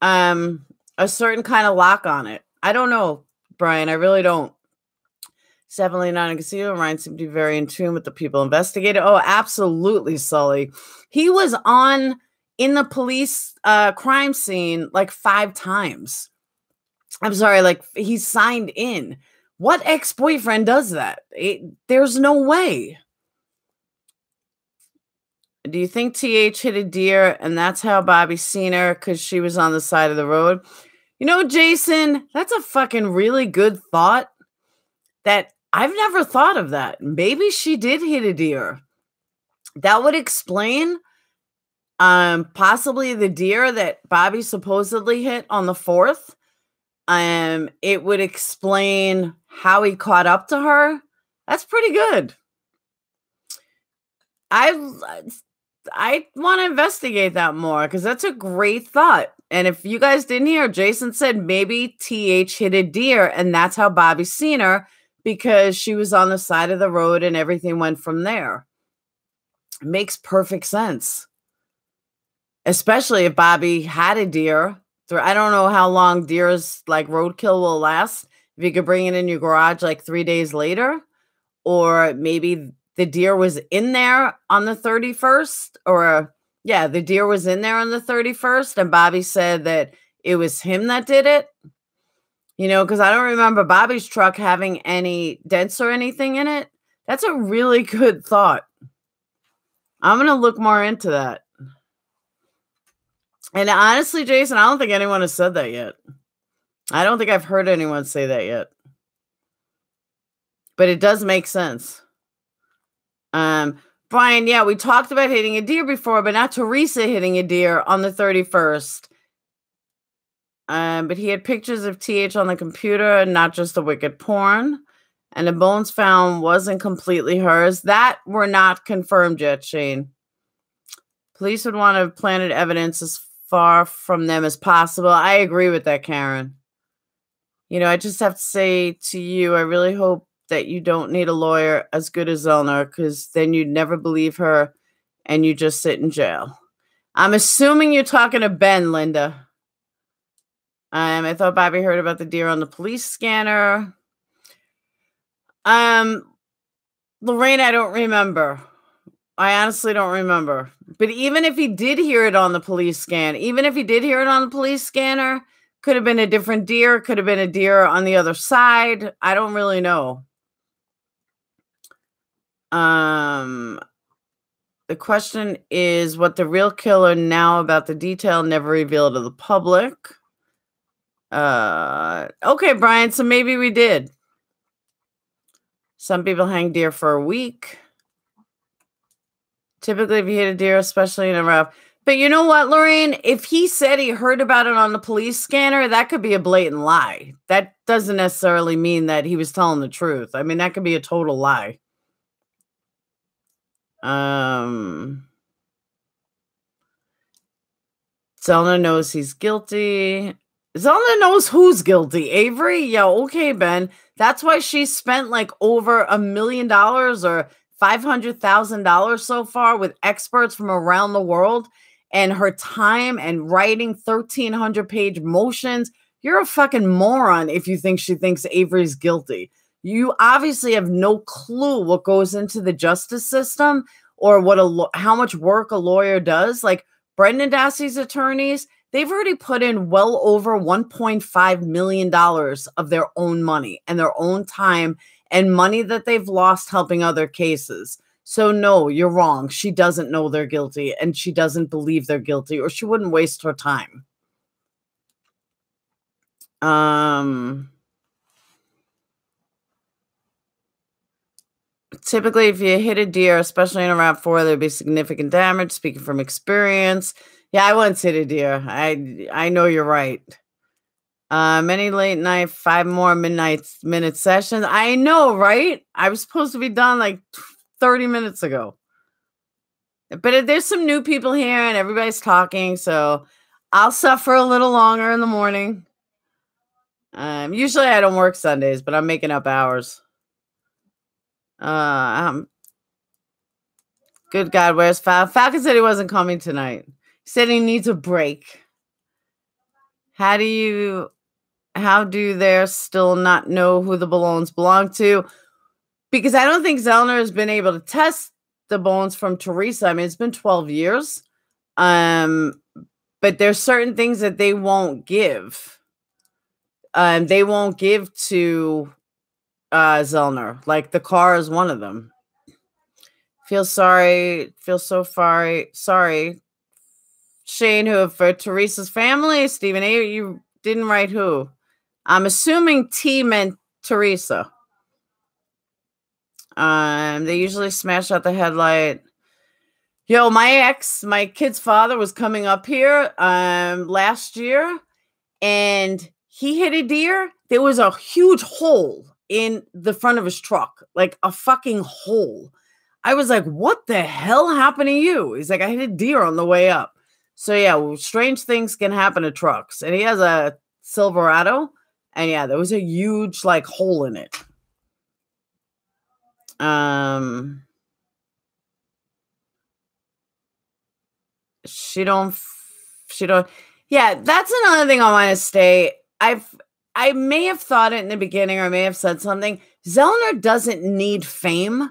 um a certain kind of lock on it. I don't know, Brian. I really don't. Definitely not a casino. Ryan seemed to be very in tune with the people investigated. Oh, absolutely, Sully. He was on in the police uh, crime scene like five times. I'm sorry, like he signed in. What ex boyfriend does that? It, there's no way. Do you think TH hit a deer and that's how Bobby seen her because she was on the side of the road? You know, Jason, that's a fucking really good thought that I've never thought of that. Maybe she did hit a deer. That would explain um possibly the deer that Bobby supposedly hit on the 4th. Um it would explain how he caught up to her. That's pretty good. I I want to investigate that more cuz that's a great thought. And if you guys didn't hear, Jason said maybe TH hit a deer and that's how Bobby seen her because she was on the side of the road and everything went from there. It makes perfect sense. Especially if Bobby had a deer. I don't know how long deer's like roadkill will last. If you could bring it in your garage like three days later, or maybe the deer was in there on the 31st, or yeah, the deer was in there on the 31st, and Bobby said that it was him that did it. You know, because I don't remember Bobby's truck having any dents or anything in it. That's a really good thought. I'm going to look more into that. And honestly, Jason, I don't think anyone has said that yet. I don't think I've heard anyone say that yet. But it does make sense. Um, Brian, yeah, we talked about hitting a deer before, but not Teresa hitting a deer on the 31st. Um, but he had pictures of TH on the computer, and not just the wicked porn. And the bones found wasn't completely hers. That were not confirmed yet, Shane. Police would want to have planted evidence as far from them as possible. I agree with that, Karen. You know, I just have to say to you, I really hope that you don't need a lawyer as good as Zellner, because then you'd never believe her and you just sit in jail. I'm assuming you're talking to Ben, Linda. Um, I thought Bobby heard about the deer on the police scanner. Um, Lorraine, I don't remember. I honestly don't remember. But even if he did hear it on the police scan, even if he did hear it on the police scanner, could have been a different deer, could have been a deer on the other side. I don't really know. Um, the question is what the real killer now about the detail never revealed to the public. Uh, okay, Brian. So maybe we did. Some people hang deer for a week. Typically, if you hit a deer, especially in a rough. But you know what, Lorraine? If he said he heard about it on the police scanner, that could be a blatant lie. That doesn't necessarily mean that he was telling the truth. I mean, that could be a total lie. Um, Zellner knows he's guilty. Zellner knows who's guilty. Avery? Yeah, okay, Ben. That's why she spent like over a million dollars or $500,000 so far with experts from around the world and her time and writing 1,300 page motions. You're a fucking moron if you think she thinks Avery's guilty. You obviously have no clue what goes into the justice system or what a how much work a lawyer does. Like Brendan Dassey's attorneys, they've already put in well over $1.5 million of their own money and their own time and money that they've lost helping other cases. So, no, you're wrong. She doesn't know they're guilty and she doesn't believe they're guilty, or she wouldn't waste her time. Um, typically, if you hit a deer, especially in a Rav 4, there'd be significant damage. Speaking from experience, yeah, I once hit a deer. I I know you're right. Uh, many late night, five more midnight minute sessions. I know, right? I was supposed to be done like 30 minutes ago. But there's some new people here and everybody's talking, so I'll suffer a little longer in the morning. Um, usually I don't work Sundays, but I'm making up hours. Uh, um, good God, where's Fal- Falcon? Said he wasn't coming tonight. He said he needs a break. How do you how do they still not know who the balloons belong to? Because I don't think Zellner has been able to test the bones from Teresa. I mean, it's been 12 years. Um, but there's certain things that they won't give. Um, they won't give to uh Zellner. Like the car is one of them. Feel sorry, feel so far sorry. Shane, who for Teresa's family, Steven A. You didn't write who. I'm assuming T meant Teresa. Um, they usually smash out the headlight. Yo, my ex, my kid's father was coming up here um last year and he hit a deer. There was a huge hole in the front of his truck, like a fucking hole. I was like, what the hell happened to you? He's like, I hit a deer on the way up. So yeah, well, strange things can happen to trucks. And he has a Silverado. And yeah, there was a huge like hole in it. Um she don't she don't yeah, that's another thing I want to stay. I've I may have thought it in the beginning or I may have said something. Zellner doesn't need fame.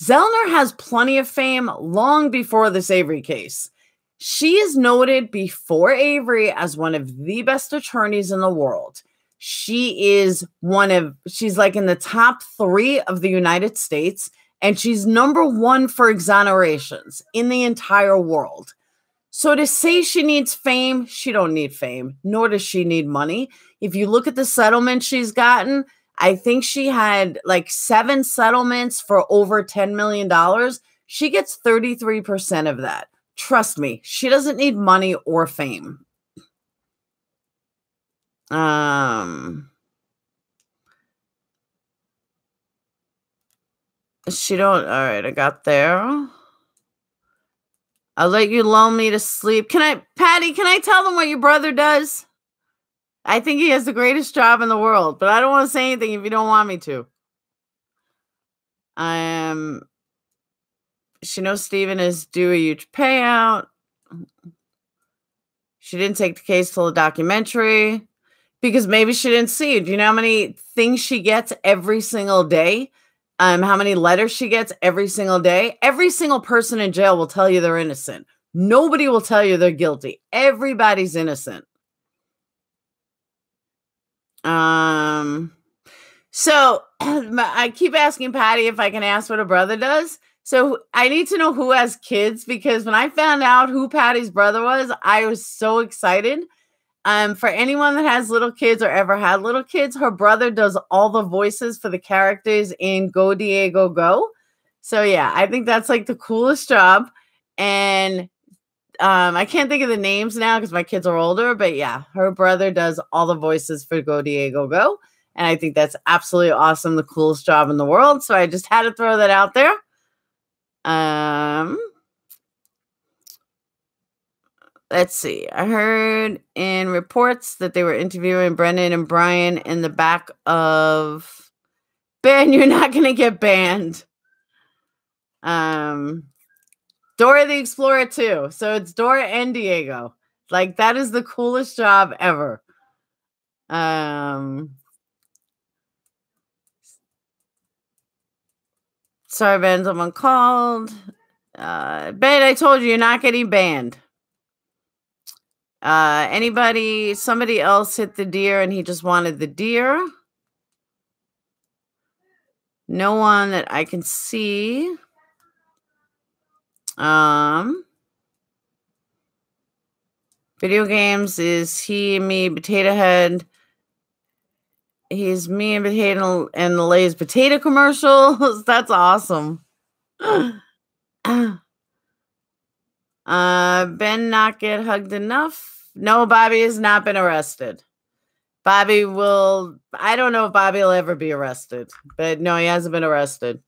Zellner has plenty of fame long before this Avery case. She is noted before Avery as one of the best attorneys in the world she is one of she's like in the top three of the united states and she's number one for exonerations in the entire world so to say she needs fame she don't need fame nor does she need money if you look at the settlement she's gotten i think she had like seven settlements for over 10 million dollars she gets 33% of that trust me she doesn't need money or fame um, she don't. All right, I got there. I'll let you lull me to sleep. Can I, Patty? Can I tell them what your brother does? I think he has the greatest job in the world, but I don't want to say anything if you don't want me to. I am. She knows Steven is due a huge payout. She didn't take the case till the documentary because maybe she didn't see it. Do you know how many things she gets every single day? Um, how many letters she gets every single day? Every single person in jail will tell you they're innocent. Nobody will tell you they're guilty. Everybody's innocent. Um, so I keep asking Patty if I can ask what her brother does. So I need to know who has kids because when I found out who Patty's brother was, I was so excited um, for anyone that has little kids or ever had little kids, her brother does all the voices for the characters in Go Diego Go. So yeah, I think that's like the coolest job. And um, I can't think of the names now because my kids are older, but yeah, her brother does all the voices for Go Diego Go. And I think that's absolutely awesome, the coolest job in the world. So I just had to throw that out there. Um, let's see. I heard in reports that they were interviewing Brendan and Brian in the back of Ben, you're not gonna get banned. Um Dora the Explorer too. So it's Dora and Diego. Like that is the coolest job ever. Um Sorry, Ben, someone called. Uh, ben, I told you you're not getting banned. Uh, anybody, somebody else hit the deer and he just wanted the deer. No one that I can see. Um, video games is he, me, potato head. He's me and potato and the Lay's potato commercials. That's awesome. uh, ben not get hugged enough. No, Bobby has not been arrested. Bobby will. I don't know if Bobby will ever be arrested, but no, he hasn't been arrested.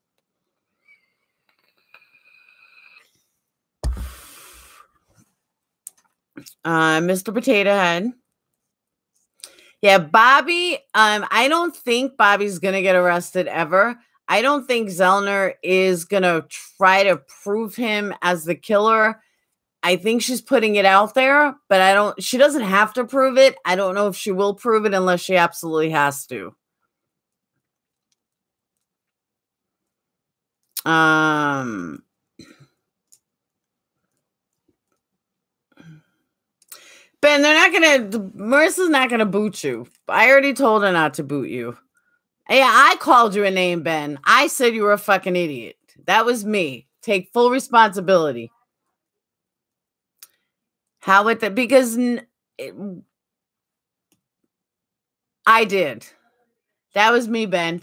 Uh, Mr. Potato Head. Yeah, Bobby. Um, I don't think Bobby's gonna get arrested ever. I don't think Zellner is gonna try to prove him as the killer. I think she's putting it out there, but I don't. She doesn't have to prove it. I don't know if she will prove it unless she absolutely has to. Um, Ben, they're not gonna. Marissa's not gonna boot you. I already told her not to boot you. Yeah, I called you a name, Ben. I said you were a fucking idiot. That was me. Take full responsibility. How would that? Because it, I did. That was me, Ben.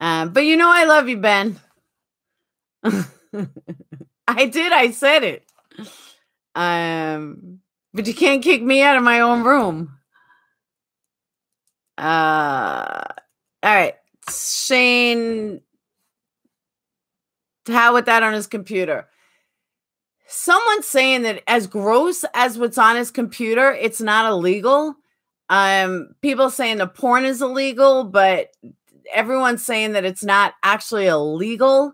Um, but you know I love you, Ben. I did. I said it. Um, but you can't kick me out of my own room. Uh, all right. Shane, how with that on his computer? Someone's saying that as gross as what's on his computer, it's not illegal. Um, people saying the porn is illegal, but everyone's saying that it's not actually illegal.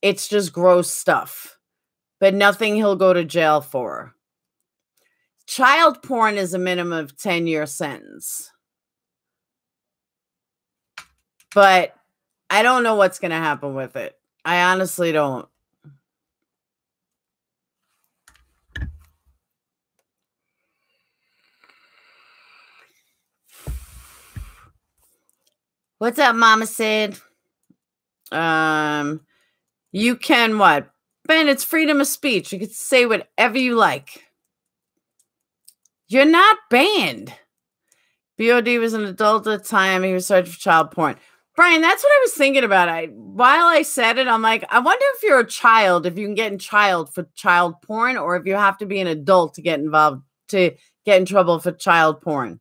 It's just gross stuff, but nothing he'll go to jail for child porn is a minimum of 10 year sentence. But I don't know what's going to happen with it. I honestly don't. What's up, Mama Sid? Um, you can what? Ben, it's freedom of speech. You can say whatever you like. You're not banned. BOD was an adult at the time. He was searching for child porn. Brian, that's what I was thinking about. I while I said it, I'm like, I wonder if you're a child, if you can get in child for child porn, or if you have to be an adult to get involved to get in trouble for child porn.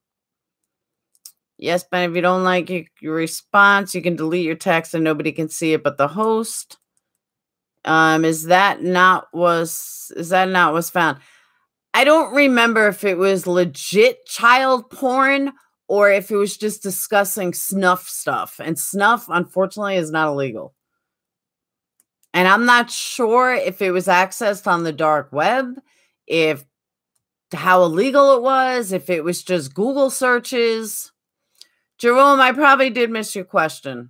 Yes, Ben, if you don't like your, your response, you can delete your text and nobody can see it but the host. Um, is that not was is that not was found? I don't remember if it was legit child porn or if it was just discussing snuff stuff. And snuff, unfortunately, is not illegal. And I'm not sure if it was accessed on the dark web, if how illegal it was, if it was just Google searches. Jerome, I probably did miss your question.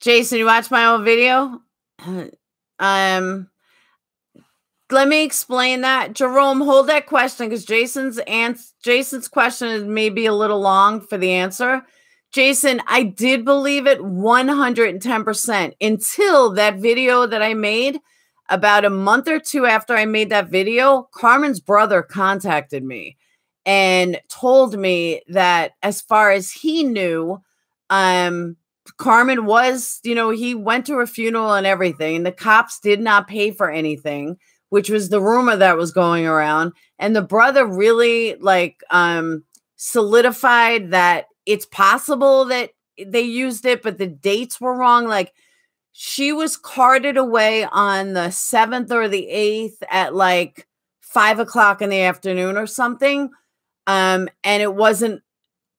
Jason, you watched my old video? Um, let me explain that. Jerome, hold that question because Jason's ans- Jason's question is maybe a little long for the answer. Jason, I did believe it 110% until that video that I made about a month or two after I made that video. Carmen's brother contacted me and told me that as far as he knew, um, Carmen was, you know, he went to her funeral and everything, and the cops did not pay for anything, which was the rumor that was going around. And the brother really like um solidified that it's possible that they used it, but the dates were wrong. Like she was carted away on the seventh or the eighth at like five o'clock in the afternoon or something. Um, and it wasn't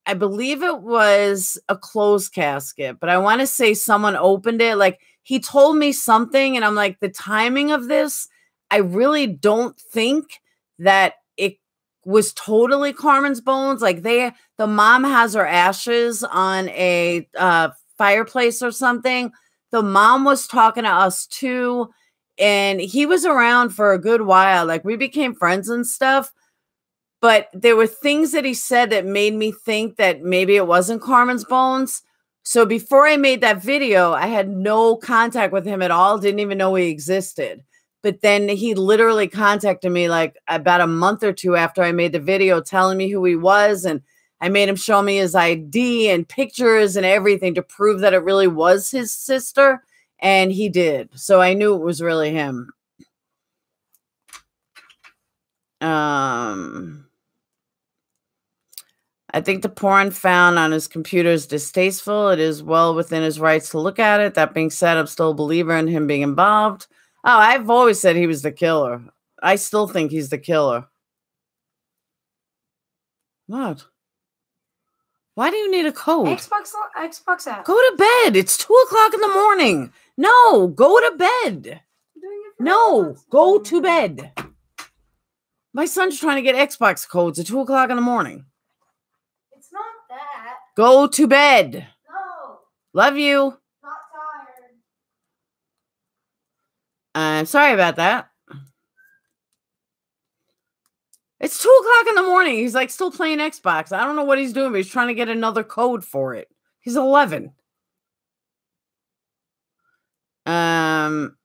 I believe it was a closed casket, but I want to say someone opened it. Like he told me something, and I'm like, the timing of this, I really don't think that it was totally Carmen's bones. Like they, the mom has her ashes on a uh, fireplace or something. The mom was talking to us too, and he was around for a good while. Like we became friends and stuff but there were things that he said that made me think that maybe it wasn't Carmen's bones. So before I made that video, I had no contact with him at all, didn't even know he existed. But then he literally contacted me like about a month or two after I made the video telling me who he was. And I made him show me his ID and pictures and everything to prove that it really was his sister. And he did. So I knew it was really him. Um, I think the porn found on his computer is distasteful. It is well within his rights to look at it. That being said, I'm still a believer in him being involved. Oh, I've always said he was the killer. I still think he's the killer. What? Why do you need a code? Xbox Xbox app. Go to bed. It's two o'clock in the morning. No, go to bed. No, go to bed. My son's trying to get Xbox codes at two o'clock in the morning. It's not that. Go to bed. No, Love you. not tired. I'm sorry about that. It's two o'clock in the morning. He's like still playing Xbox. I don't know what he's doing, but he's trying to get another code for it. He's 11. Um.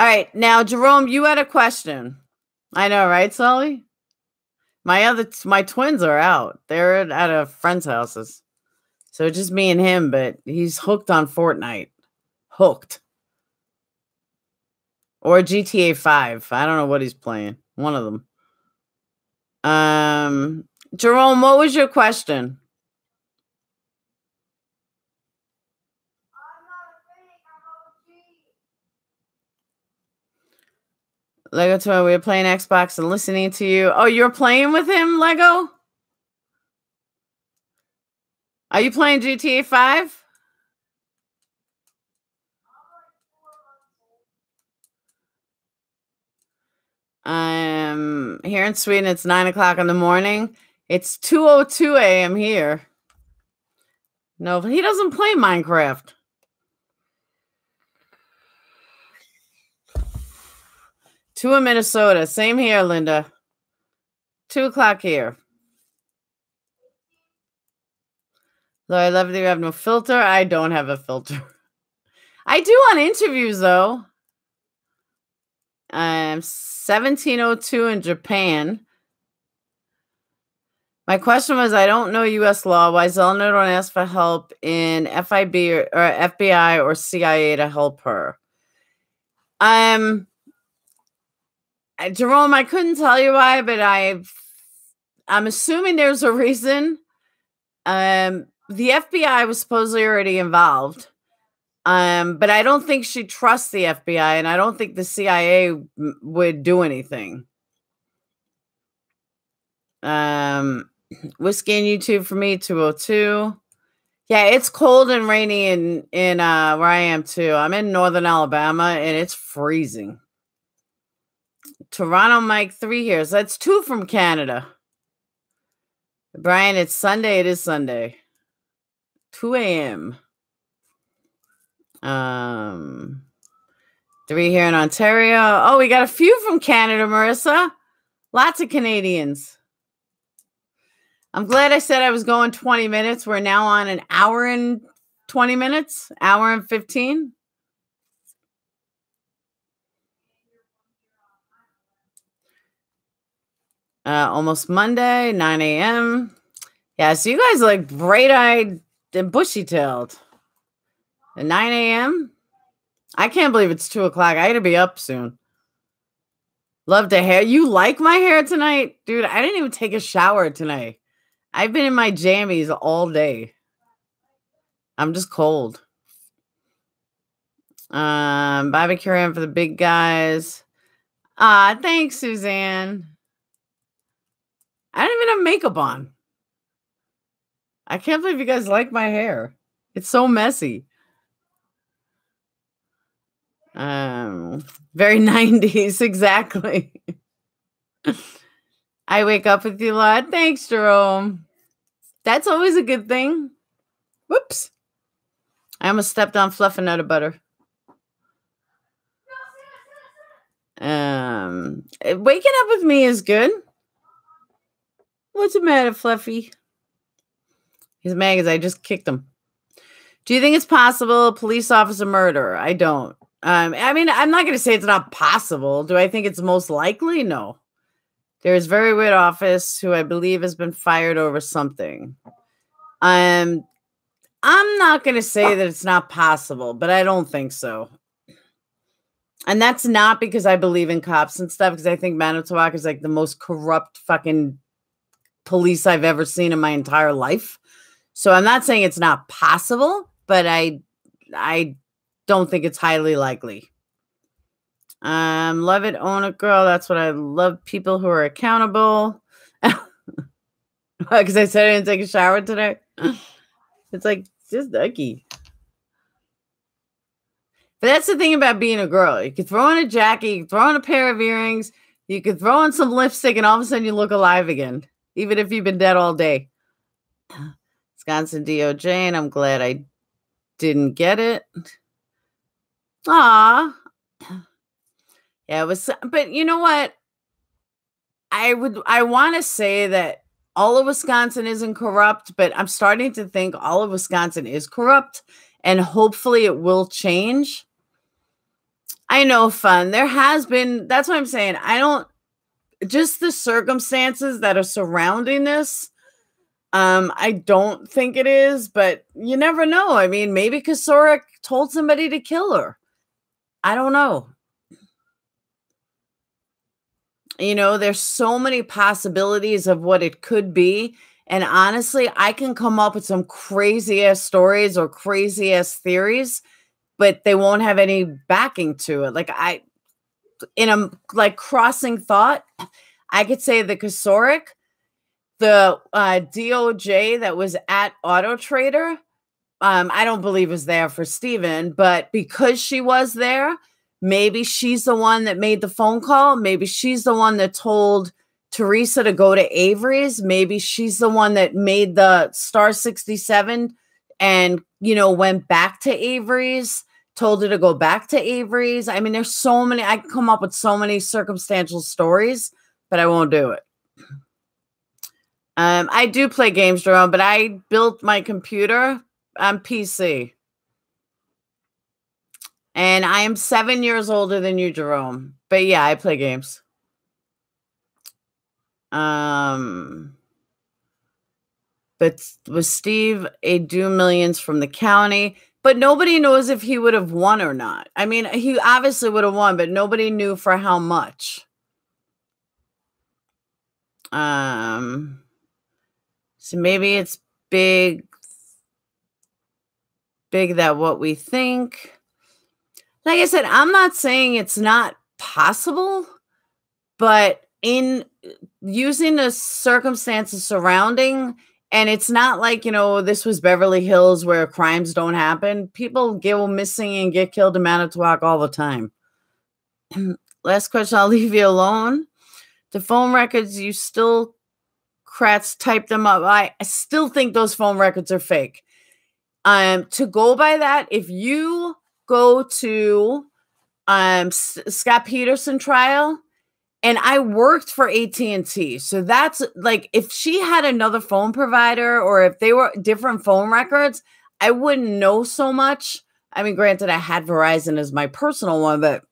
All right, now Jerome, you had a question. I know, right, Sully? My other, my twins are out. They're at, at a friend's houses, so just me and him. But he's hooked on Fortnite. Hooked. Or GTA 5. I don't know what he's playing. One of them. Um Jerome, what was your question? Lego Toy, we were playing Xbox and listening to you. Oh, you're playing with him, Lego? Are you playing GTA 5? Um, here in Sweden, it's nine o'clock in the morning. It's two o two a.m. here. No, he doesn't play Minecraft. Two in Minnesota. Same here, Linda. Two o'clock here. Though I love that you have no filter. I don't have a filter. I do on interviews though. Um, 1702 in Japan. My question was I don't know US law. Why Zellner don't ask for help in FIB or, or FBI or CIA to help her? Um, Jerome, I couldn't tell you why, but I, I'm assuming there's a reason. Um, the FBI was supposedly already involved. Um, but I don't think she trusts the FBI, and I don't think the CIA would do anything. Um, whiskey and YouTube for me, 202. Yeah, it's cold and rainy in in uh where I am too. I'm in northern Alabama and it's freezing. Toronto Mike 3 here. So that's two from Canada. Brian, it's Sunday. It is Sunday. 2 a.m. Um, three here in Ontario. Oh, we got a few from Canada, Marissa. Lots of Canadians. I'm glad I said I was going 20 minutes. We're now on an hour and 20 minutes, hour and 15. Uh, almost Monday, 9 a.m. Yeah, so you guys like bright eyed and bushy tailed. At 9 a.m. I can't believe it's two o'clock. I gotta be up soon. Love the hair. You like my hair tonight? Dude, I didn't even take a shower tonight. I've been in my jammies all day. I'm just cold. Um, barbecue in for the big guys. Ah, thanks, Suzanne. I don't even have makeup on. I can't believe you guys like my hair. It's so messy. Um, very 90s, exactly. I wake up with you a lot. Thanks, Jerome. That's always a good thing. Whoops. I almost stepped on fluff and nut of butter. Um, waking up with me is good. What's the matter, Fluffy? He's mad because I just kicked him. Do you think it's possible a police officer murder? I don't. Um, I mean, I'm not going to say it's not possible. Do I think it's most likely? No. There is very weird office who I believe has been fired over something. Um, I'm not going to say that it's not possible, but I don't think so. And that's not because I believe in cops and stuff, because I think Manitowoc is like the most corrupt fucking police I've ever seen in my entire life. So I'm not saying it's not possible, but I I don't think it's highly likely. Um, love it, own it, girl. That's what I love. People who are accountable. Because I said I didn't take a shower today. It's like just ducky. But that's the thing about being a girl. You could throw on a jacket, you could throw on a pair of earrings, you could throw on some lipstick, and all of a sudden you look alive again, even if you've been dead all day. Wisconsin DOJ, and I'm glad I didn't get it. Ah, yeah, it was. But you know what? I would. I want to say that all of Wisconsin isn't corrupt, but I'm starting to think all of Wisconsin is corrupt, and hopefully it will change. I know, fun. There has been. That's what I'm saying. I don't. Just the circumstances that are surrounding this um, I don't think it is, but you never know. I mean, maybe Kocourek told somebody to kill her. I don't know. You know, there's so many possibilities of what it could be. And honestly, I can come up with some crazy ass stories or crazy ass theories, but they won't have any backing to it. Like I in a like crossing thought, I could say the Kocourek the uh, DOJ that was at Auto Trader, um, I don't believe was there for Steven, but because she was there, maybe she's the one that made the phone call. Maybe she's the one that told Teresa to go to Avery's. Maybe she's the one that made the Star 67 and, you know, went back to Avery's, told her to go back to Avery's. I mean, there's so many, I come up with so many circumstantial stories, but I won't do it. Um, I do play games, Jerome, but I built my computer on PC. And I am seven years older than you, Jerome. But yeah, I play games. Um, but was Steve a do millions from the county? But nobody knows if he would have won or not. I mean, he obviously would have won, but nobody knew for how much. Um, so maybe it's big, big that what we think. Like I said, I'm not saying it's not possible, but in using the circumstances surrounding, and it's not like, you know, this was Beverly Hills where crimes don't happen. People go missing and get killed in Manitowoc all the time. Last question, I'll leave you alone. The phone records you still Kratz typed them up. I still think those phone records are fake. Um, to go by that, if you go to um S- Scott Peterson trial, and I worked for AT&T. So that's like if she had another phone provider or if they were different phone records, I wouldn't know so much. I mean, granted, I had Verizon as my personal one, but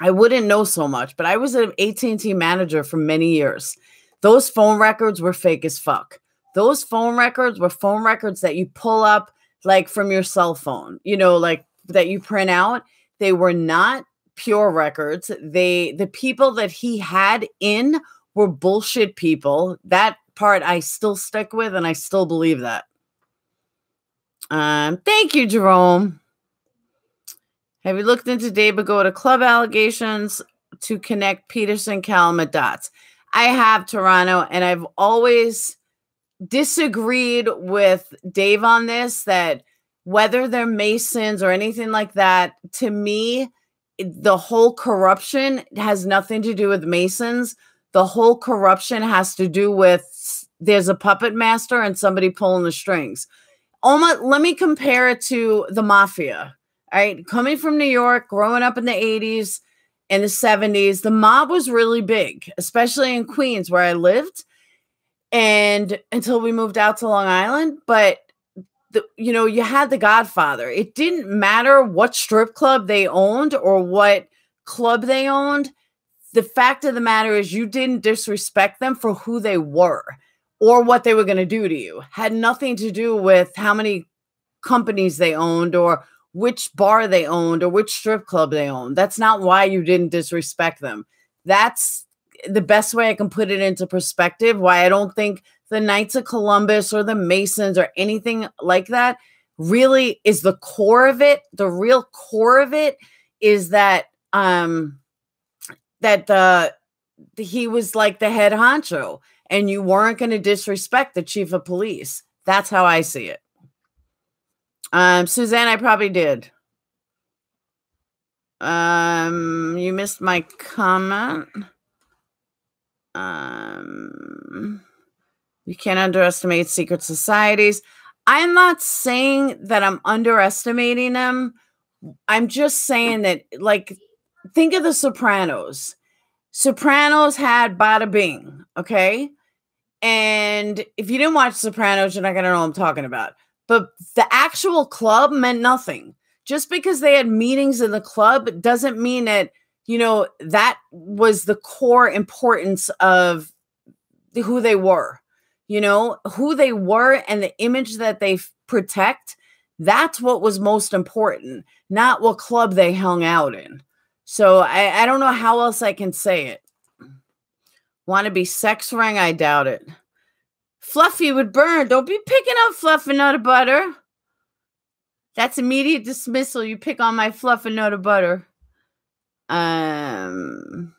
I wouldn't know so much. But I was an AT&T manager for many years. Those phone records were fake as fuck. Those phone records were phone records that you pull up like from your cell phone, you know, like that you print out. They were not pure records. They the people that he had in were bullshit people. That part I still stick with and I still believe that. Um, thank you, Jerome. Have you looked into Go to club allegations to connect Peterson Calumet dots? I have Toronto, and I've always disagreed with Dave on this that whether they're Masons or anything like that, to me, the whole corruption has nothing to do with Masons. The whole corruption has to do with there's a puppet master and somebody pulling the strings. Almost, let me compare it to the mafia. All right, coming from New York, growing up in the 80s, and the 70s, the mob was really big, especially in Queens where I lived. And until we moved out to Long Island, but the, you know, you had the Godfather. It didn't matter what strip club they owned or what club they owned. The fact of the matter is, you didn't disrespect them for who they were or what they were going to do to you. Had nothing to do with how many companies they owned or which bar they owned or which strip club they owned. That's not why you didn't disrespect them. That's the best way I can put it into perspective. Why I don't think the Knights of Columbus or the Masons or anything like that really is the core of it. The real core of it is that um that the he was like the head honcho and you weren't going to disrespect the chief of police. That's how I see it. Um, Suzanne, I probably did. Um, you missed my comment. Um, you can't underestimate secret societies. I'm not saying that I'm underestimating them. I'm just saying that, like, think of the Sopranos. Sopranos had Bada Bing, okay? And if you didn't watch Sopranos, you're not going to know what I'm talking about. But the actual club meant nothing. Just because they had meetings in the club doesn't mean that, you know, that was the core importance of who they were. You know, who they were and the image that they f- protect. That's what was most important, not what club they hung out in. So I, I don't know how else I can say it. Want to be sex ring? I doubt it. Fluffy would burn. Don't be picking up fluff and nut butter. That's immediate dismissal. You pick on my fluff and nut butter. Um,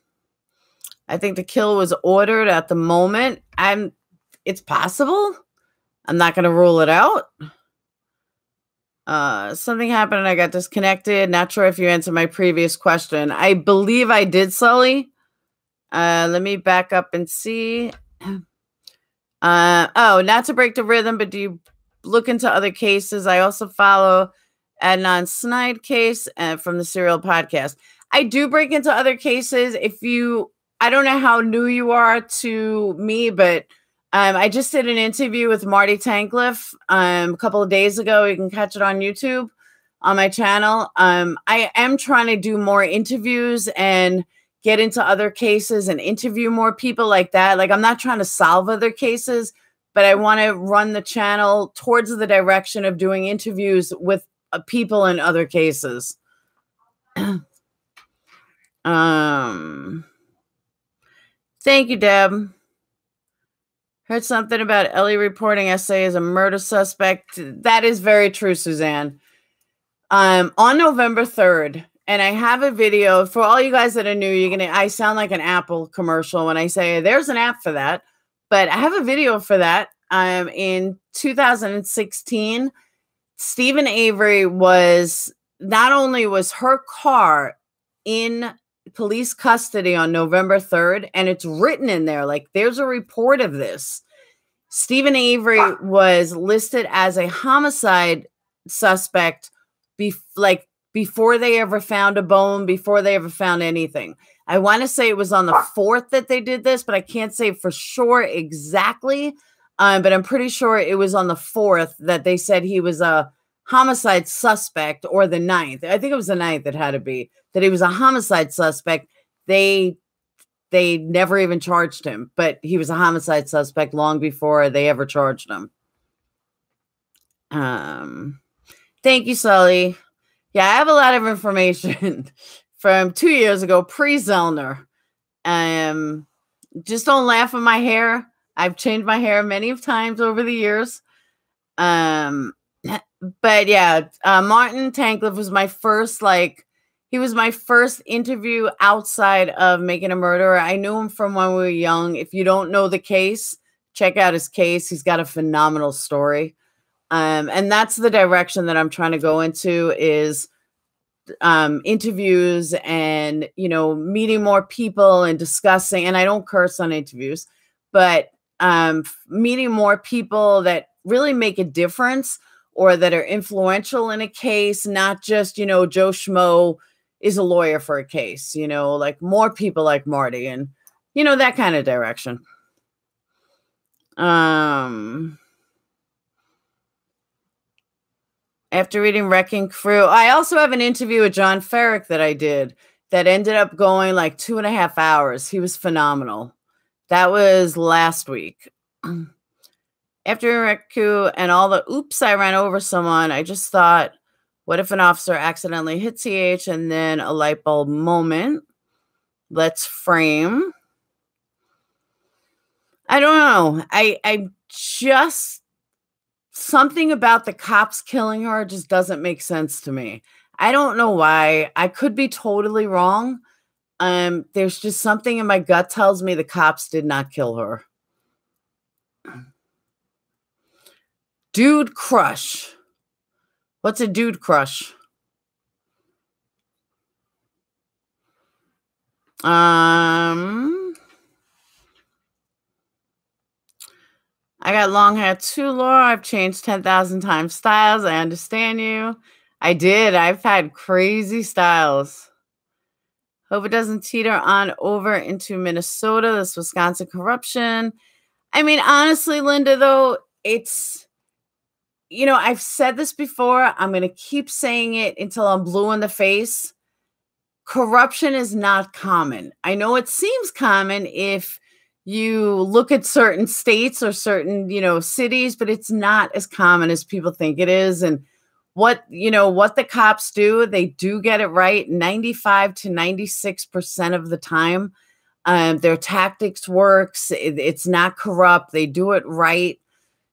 I think the kill was ordered at the moment. I'm. It's possible. I'm not going to rule it out. Uh, something happened and I got disconnected. Not sure if you answered my previous question. I believe I did, Sully. Uh, let me back up and see. Uh, oh, not to break the rhythm, but do you look into other cases? I also follow Adnan Syed case uh, from the Serial Podcast. I do break into other cases. If you, I don't know how new you are to me, but um, I just did an interview with Marty Tankleff um, a couple of days ago. You can catch it on YouTube on my channel. Um, I am trying to do more interviews and get into other cases and interview more people like that. Like I'm not trying to solve other cases, but I want to run the channel towards the direction of doing interviews with uh, people in other cases. um Thank you, Deb. Heard something about Ellie reporting SA as a murder suspect. That is very true, Suzanne. Um, on November 3rd, and I have a video for all you guys that are new. You're gonna, I sound like an Apple commercial when I say there's an app for that, but I have a video for that. Um, in 2016, Steven Avery was not only was her car in police custody on November 3rd, and it's written in there like there's a report of this. Steven Avery was listed as a homicide suspect, be like before they ever found a bone, before they ever found anything. I want to say it was on the fourth that they did this, but I can't say for sure exactly. Um, but I'm pretty sure it was on the fourth that they said he was a homicide suspect, or the ninth. I think it was the ninth that had to be that he was a homicide suspect. They they never even charged him, but he was a homicide suspect long before they ever charged him. Um, thank you, Sully. Yeah, I have a lot of information from two years ago, pre Zellner. Um, just don't laugh at my hair. I've changed my hair many of times over the years. Um, but yeah, uh, Martin Tankleff was my first like he was my first interview outside of making a murderer. I knew him from when we were young. If you don't know the case, check out his case. He's got a phenomenal story. Um, and that's the direction that I'm trying to go into is um, interviews and you know meeting more people and discussing. And I don't curse on interviews, but um, meeting more people that really make a difference or that are influential in a case, not just you know Joe Schmo is a lawyer for a case. You know, like more people like Marty and you know that kind of direction. Um, after reading Wrecking Crew, I also have an interview with John Ferak that I did that ended up going like two and a half hours. He was phenomenal. That was last week. After Crew and all the oops, I ran over someone, I just thought, what if an officer accidentally hit CH and then a light bulb moment? Let's frame. I don't know. I I just something about the cops killing her just doesn't make sense to me. I don't know why. I could be totally wrong. Um, there's just something in my gut tells me the cops did not kill her. Dude crush. What's a dude crush? Um, I got long hair too, Laura. I've changed 10,000 times styles. I understand you. I did. I've had crazy styles. Hope it doesn't teeter on over into Minnesota, this Wisconsin corruption. I mean, honestly, Linda, though, it's, you know, I've said this before. I'm going to keep saying it until I'm blue in the face. Corruption is not common. I know it seems common if you look at certain states or certain, you know, cities, but it's not as common as people think it is. And what, you know, what the cops do, they do get it right 95 to 96% of the time. Um, their tactics works. It, it's not corrupt. They do it right.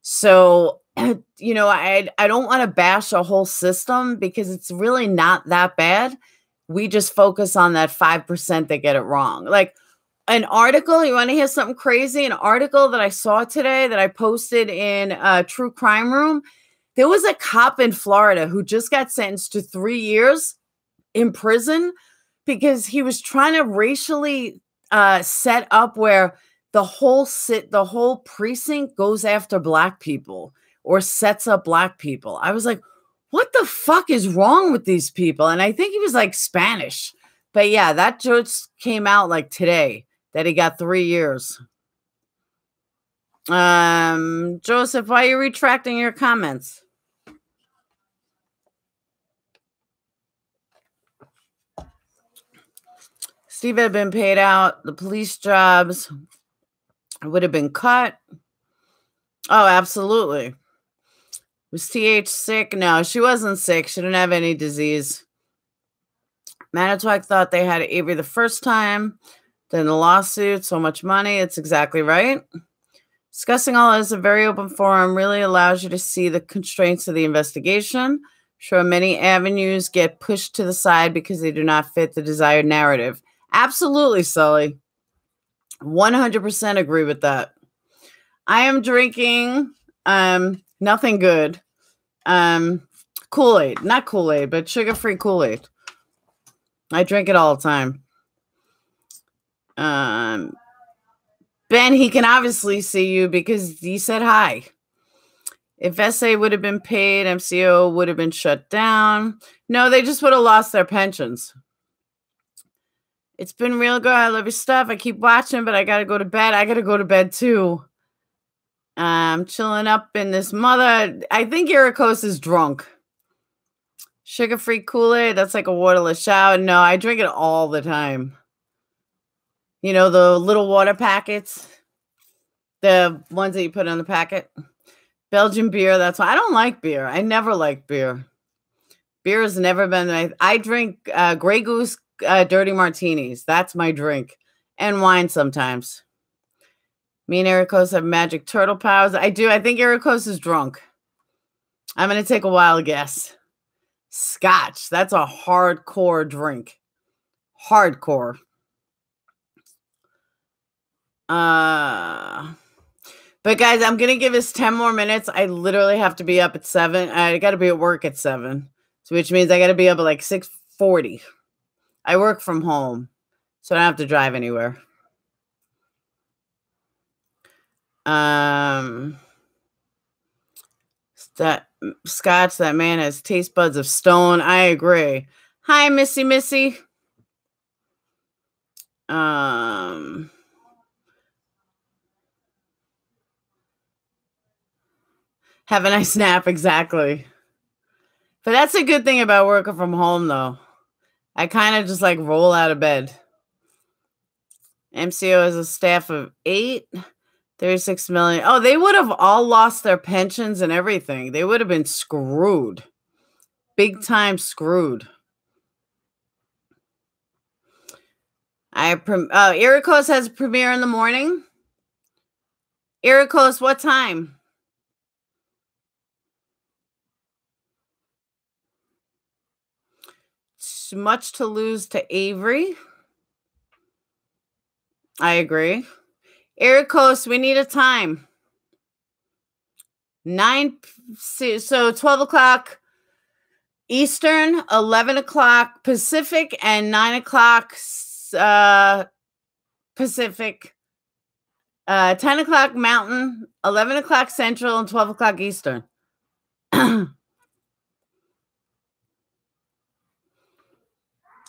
So, you know, I I don't want to bash a whole system because it's really not that bad. We just focus on that 5% that get it wrong. Like an article, you want to hear something crazy? An article that I saw today that I posted in a True Crime Room. There was a cop in Florida who just got sentenced to 3 years in prison because he was trying to racially uh, set up where the whole sit the whole precinct goes after black people or sets up black people. I was like, what the fuck is wrong with these people? And I think he was like Spanish. But yeah, that just came out like today that he got three years. Um, Joseph, why are you retracting your comments? Steve had been paid out. The police jobs would have been cut. Oh, absolutely. Was TH sick? No, she wasn't sick. She didn't have any disease. Manitowoc thought they had Avery the first time. Then the lawsuit, so much money. It's exactly right. Discussing all as a very open forum really allows you to see the constraints of the investigation. Sure, many avenues get pushed to the side because they do not fit the desired narrative. Absolutely, Sully. 100% agree with that. I am drinking um nothing good. Um Kool-Aid, not Kool-Aid, but sugar-free Kool-Aid. I drink it all the time. Um, ben, he can obviously see you because he said hi. If SA would have been paid, MCO would have been shut down. No, they just would have lost their pensions. It's been real good. I love your stuff. I keep watching, but I got to go to bed. I got to go to bed too. I'm chilling up in this mother. I think Erekose is drunk. Sugar free Kool Aid. That's like a waterless shower. No, I drink it all the time. You know, the little water packets, the ones that you put on the packet. Belgian beer. That's why I don't like beer. I never like beer. Beer has never been my. I drink uh, Grey Goose uh, dirty martinis. That's my drink, and wine sometimes. Me and Erekose have magic turtle powers. I do. I think Erekose is drunk. I'm gonna take a wild guess. Scotch. That's a hardcore drink. Hardcore. Uh but guys, I'm gonna give us 10 more minutes. I literally have to be up at seven. I gotta be at work at seven. So which means I gotta be up at like 640. I work from home, so I don't have to drive anywhere. Um that Scotch, that man has taste buds of stone. I agree. Hi, Missy Missy. Um Have a nice nap, exactly. But that's a good thing about working from home, though. I kind of just like roll out of bed. MCO has a staff of eight, 36 million. Oh, they would have all lost their pensions and everything. They would have been screwed. Big time screwed. I prem- uh, Erekose has a premiere in the morning. Erekose, what time? It's much to lose to Avery. I agree. Erekose, we need a time. Nine, so 12 o'clock Eastern, 11 o'clock Pacific, and 9 o'clock uh, Pacific, uh, 10 o'clock Mountain, 11 o'clock Central, and 12 o'clock Eastern.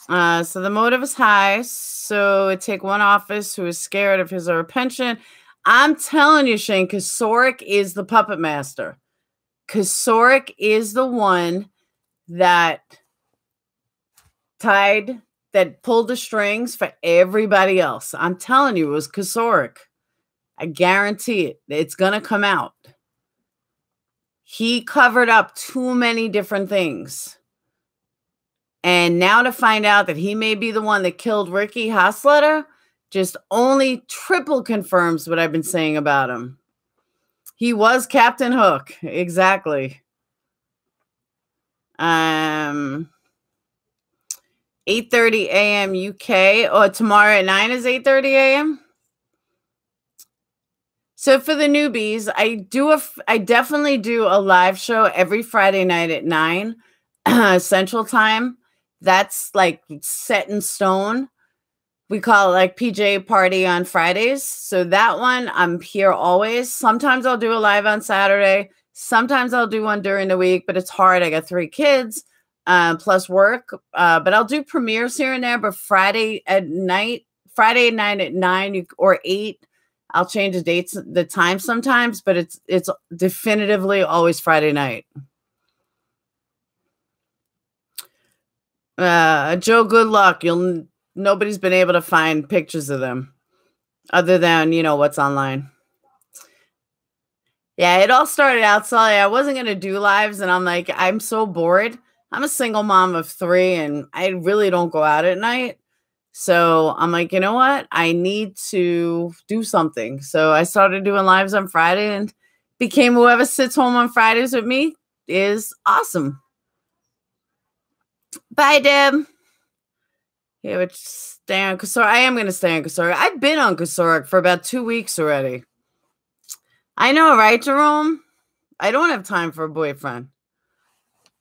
uh, so the motive is high. So it take one office who is scared of his or her pension. I'm telling you, Shane, Kocourek is the puppet master. Kocourek is the one that tied that pulled the strings for everybody else. I'm telling you, it was Kocourek. I guarantee it. It's going to come out. He covered up too many different things. And now to find out that he may be the one that killed Ricky Hochstetler just only triple confirms what I've been saying about him. He was Captain Hook. Exactly. Um 8:30 a.m. UK or tomorrow at 9 is 8:30 a.m. So for the newbies, I do a I definitely do a live show every Friday night at 9 Central Time. That's like set in stone. We call it like PJ party on Fridays. So that one I'm here always. Sometimes I'll do a live on Saturday. Sometimes I'll do one during the week, but it's hard. I got three kids uh, plus work. Uh, but I'll do premieres here and there. But Friday at night, Friday night at nine or eight, I'll change the dates, the time sometimes. But it's it's definitively always Friday night. Uh, Joe, good luck. You'll nobody's been able to find pictures of them, other than you know what's online. Yeah, it all started out so I wasn't gonna do lives, and I'm like, I'm so bored. I'm a single mom of three and I really don't go out at night. So I'm like, you know what? I need to do something. So I started doing lives on Friday and became whoever sits home on Fridays with me is awesome. Bye, Deb. Yeah, but stay on. I am going to stay on Kocourek. I've been on Kocourek for about two weeks already. I know, right, Jerome? I don't have time for a boyfriend.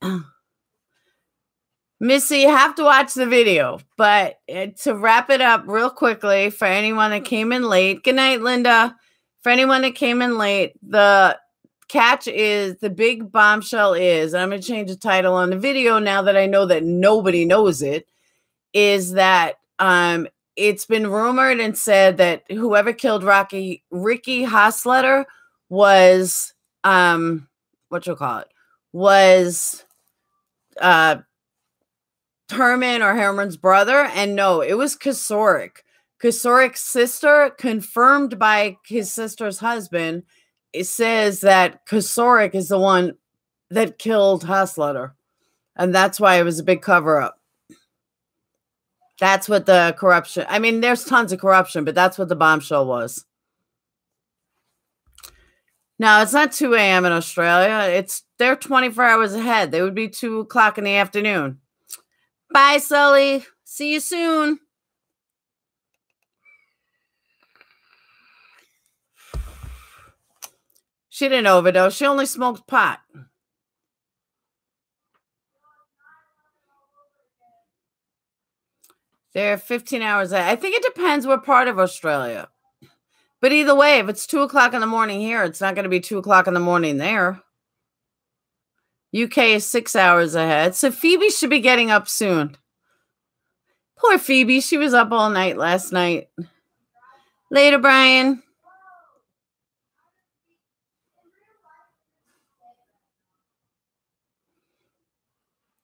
Missy, you have to watch the video. But uh, to wrap it up real quickly, for anyone that came in late, good night, Linda. For anyone that came in late, the catch is the big bombshell is, I'm going to change the title on the video now that I know that nobody knows it, is that um, it's been rumored and said that whoever killed Rocky Ricky Hochstetler was um what you call it was uh Herman or Herman's brother. And no, it was Kocourek. Kocourek's sister, confirmed by his sister's husband, it says that Kocourek is the one that killed Hochstetler. And that's why it was a big cover up. That's what the corruption. I mean, there's tons of corruption, but that's what the bombshell was. Now it's not 2 a.m. in Australia. It's they're 24 hours ahead. They would be two o'clock in the afternoon. Bye, Sully. See you soon. She didn't overdose. She only smoked pot. They're 15 hours. I think it depends what part of Australia. But either way, if it's two o'clock in the morning here, it's not going to be two o'clock in the morning there. UK is six hours ahead. So Phoebe should be getting up soon. Poor Phoebe. She was up all night last night. Later, Brian.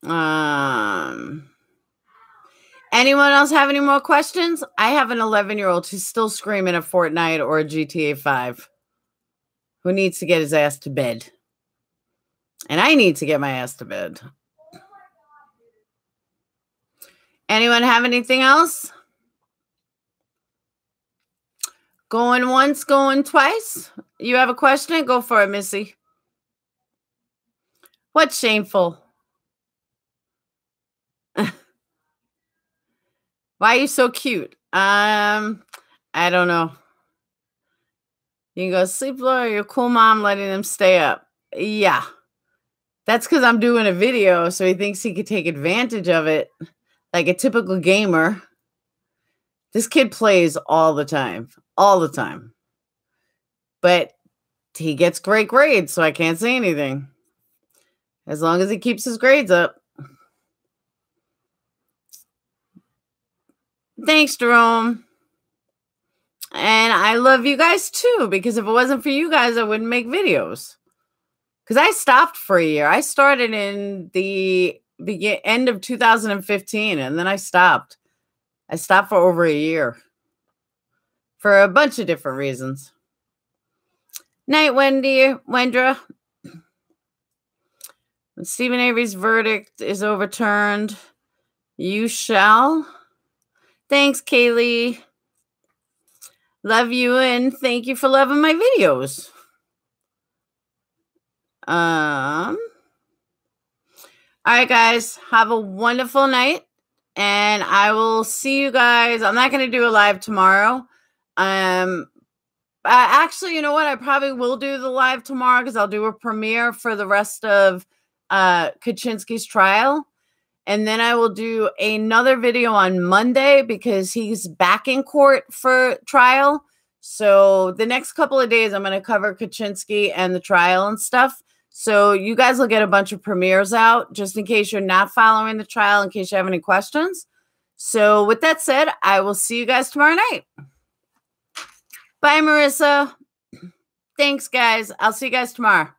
Um, anyone else have any more questions? I have an 11 year old who's still screaming at Fortnite or GTA 5 who needs to get his ass to bed. And I need to get my ass to bed. Anyone have anything else? Going once, going twice. You have a question? Go for it, Missy. What's shameful? Why are you so cute? Um, I don't know. You can go sleep, Laura. Your cool mom letting them stay up. Yeah. That's because I'm doing a video, so he thinks he could take advantage of it like a typical gamer. This kid plays all the time, all the time. But he gets great grades, so I can't say anything. As long as he keeps his grades up. Thanks, Jerome. And I love you guys too, because if it wasn't for you guys, I wouldn't make videos. Because I stopped for a year. I started in the begin end of 2015, and then I stopped. I stopped for over a year for a bunch of different reasons. Night, Wendy, Wendra. When Steven Avery's verdict is overturned, you shall. Thanks, Kaylee. Love you and thank you for loving my videos. Um, all right, guys, have a wonderful night, and I will see you guys. I'm not going to do a live tomorrow. Um, uh, actually, you know what? I probably will do the live tomorrow because I'll do a premiere for the rest of uh Kachinsky's trial. And then I will do another video on Monday because he's back in court for trial. So the next couple of days, I'm going to cover Kachinsky and the trial and stuff. So you guys will get a bunch of premieres out just in case you're not following the trial, in case you have any questions. So with that said, I will see you guys tomorrow night. Bye, Marissa. Thanks, guys. I'll see you guys tomorrow.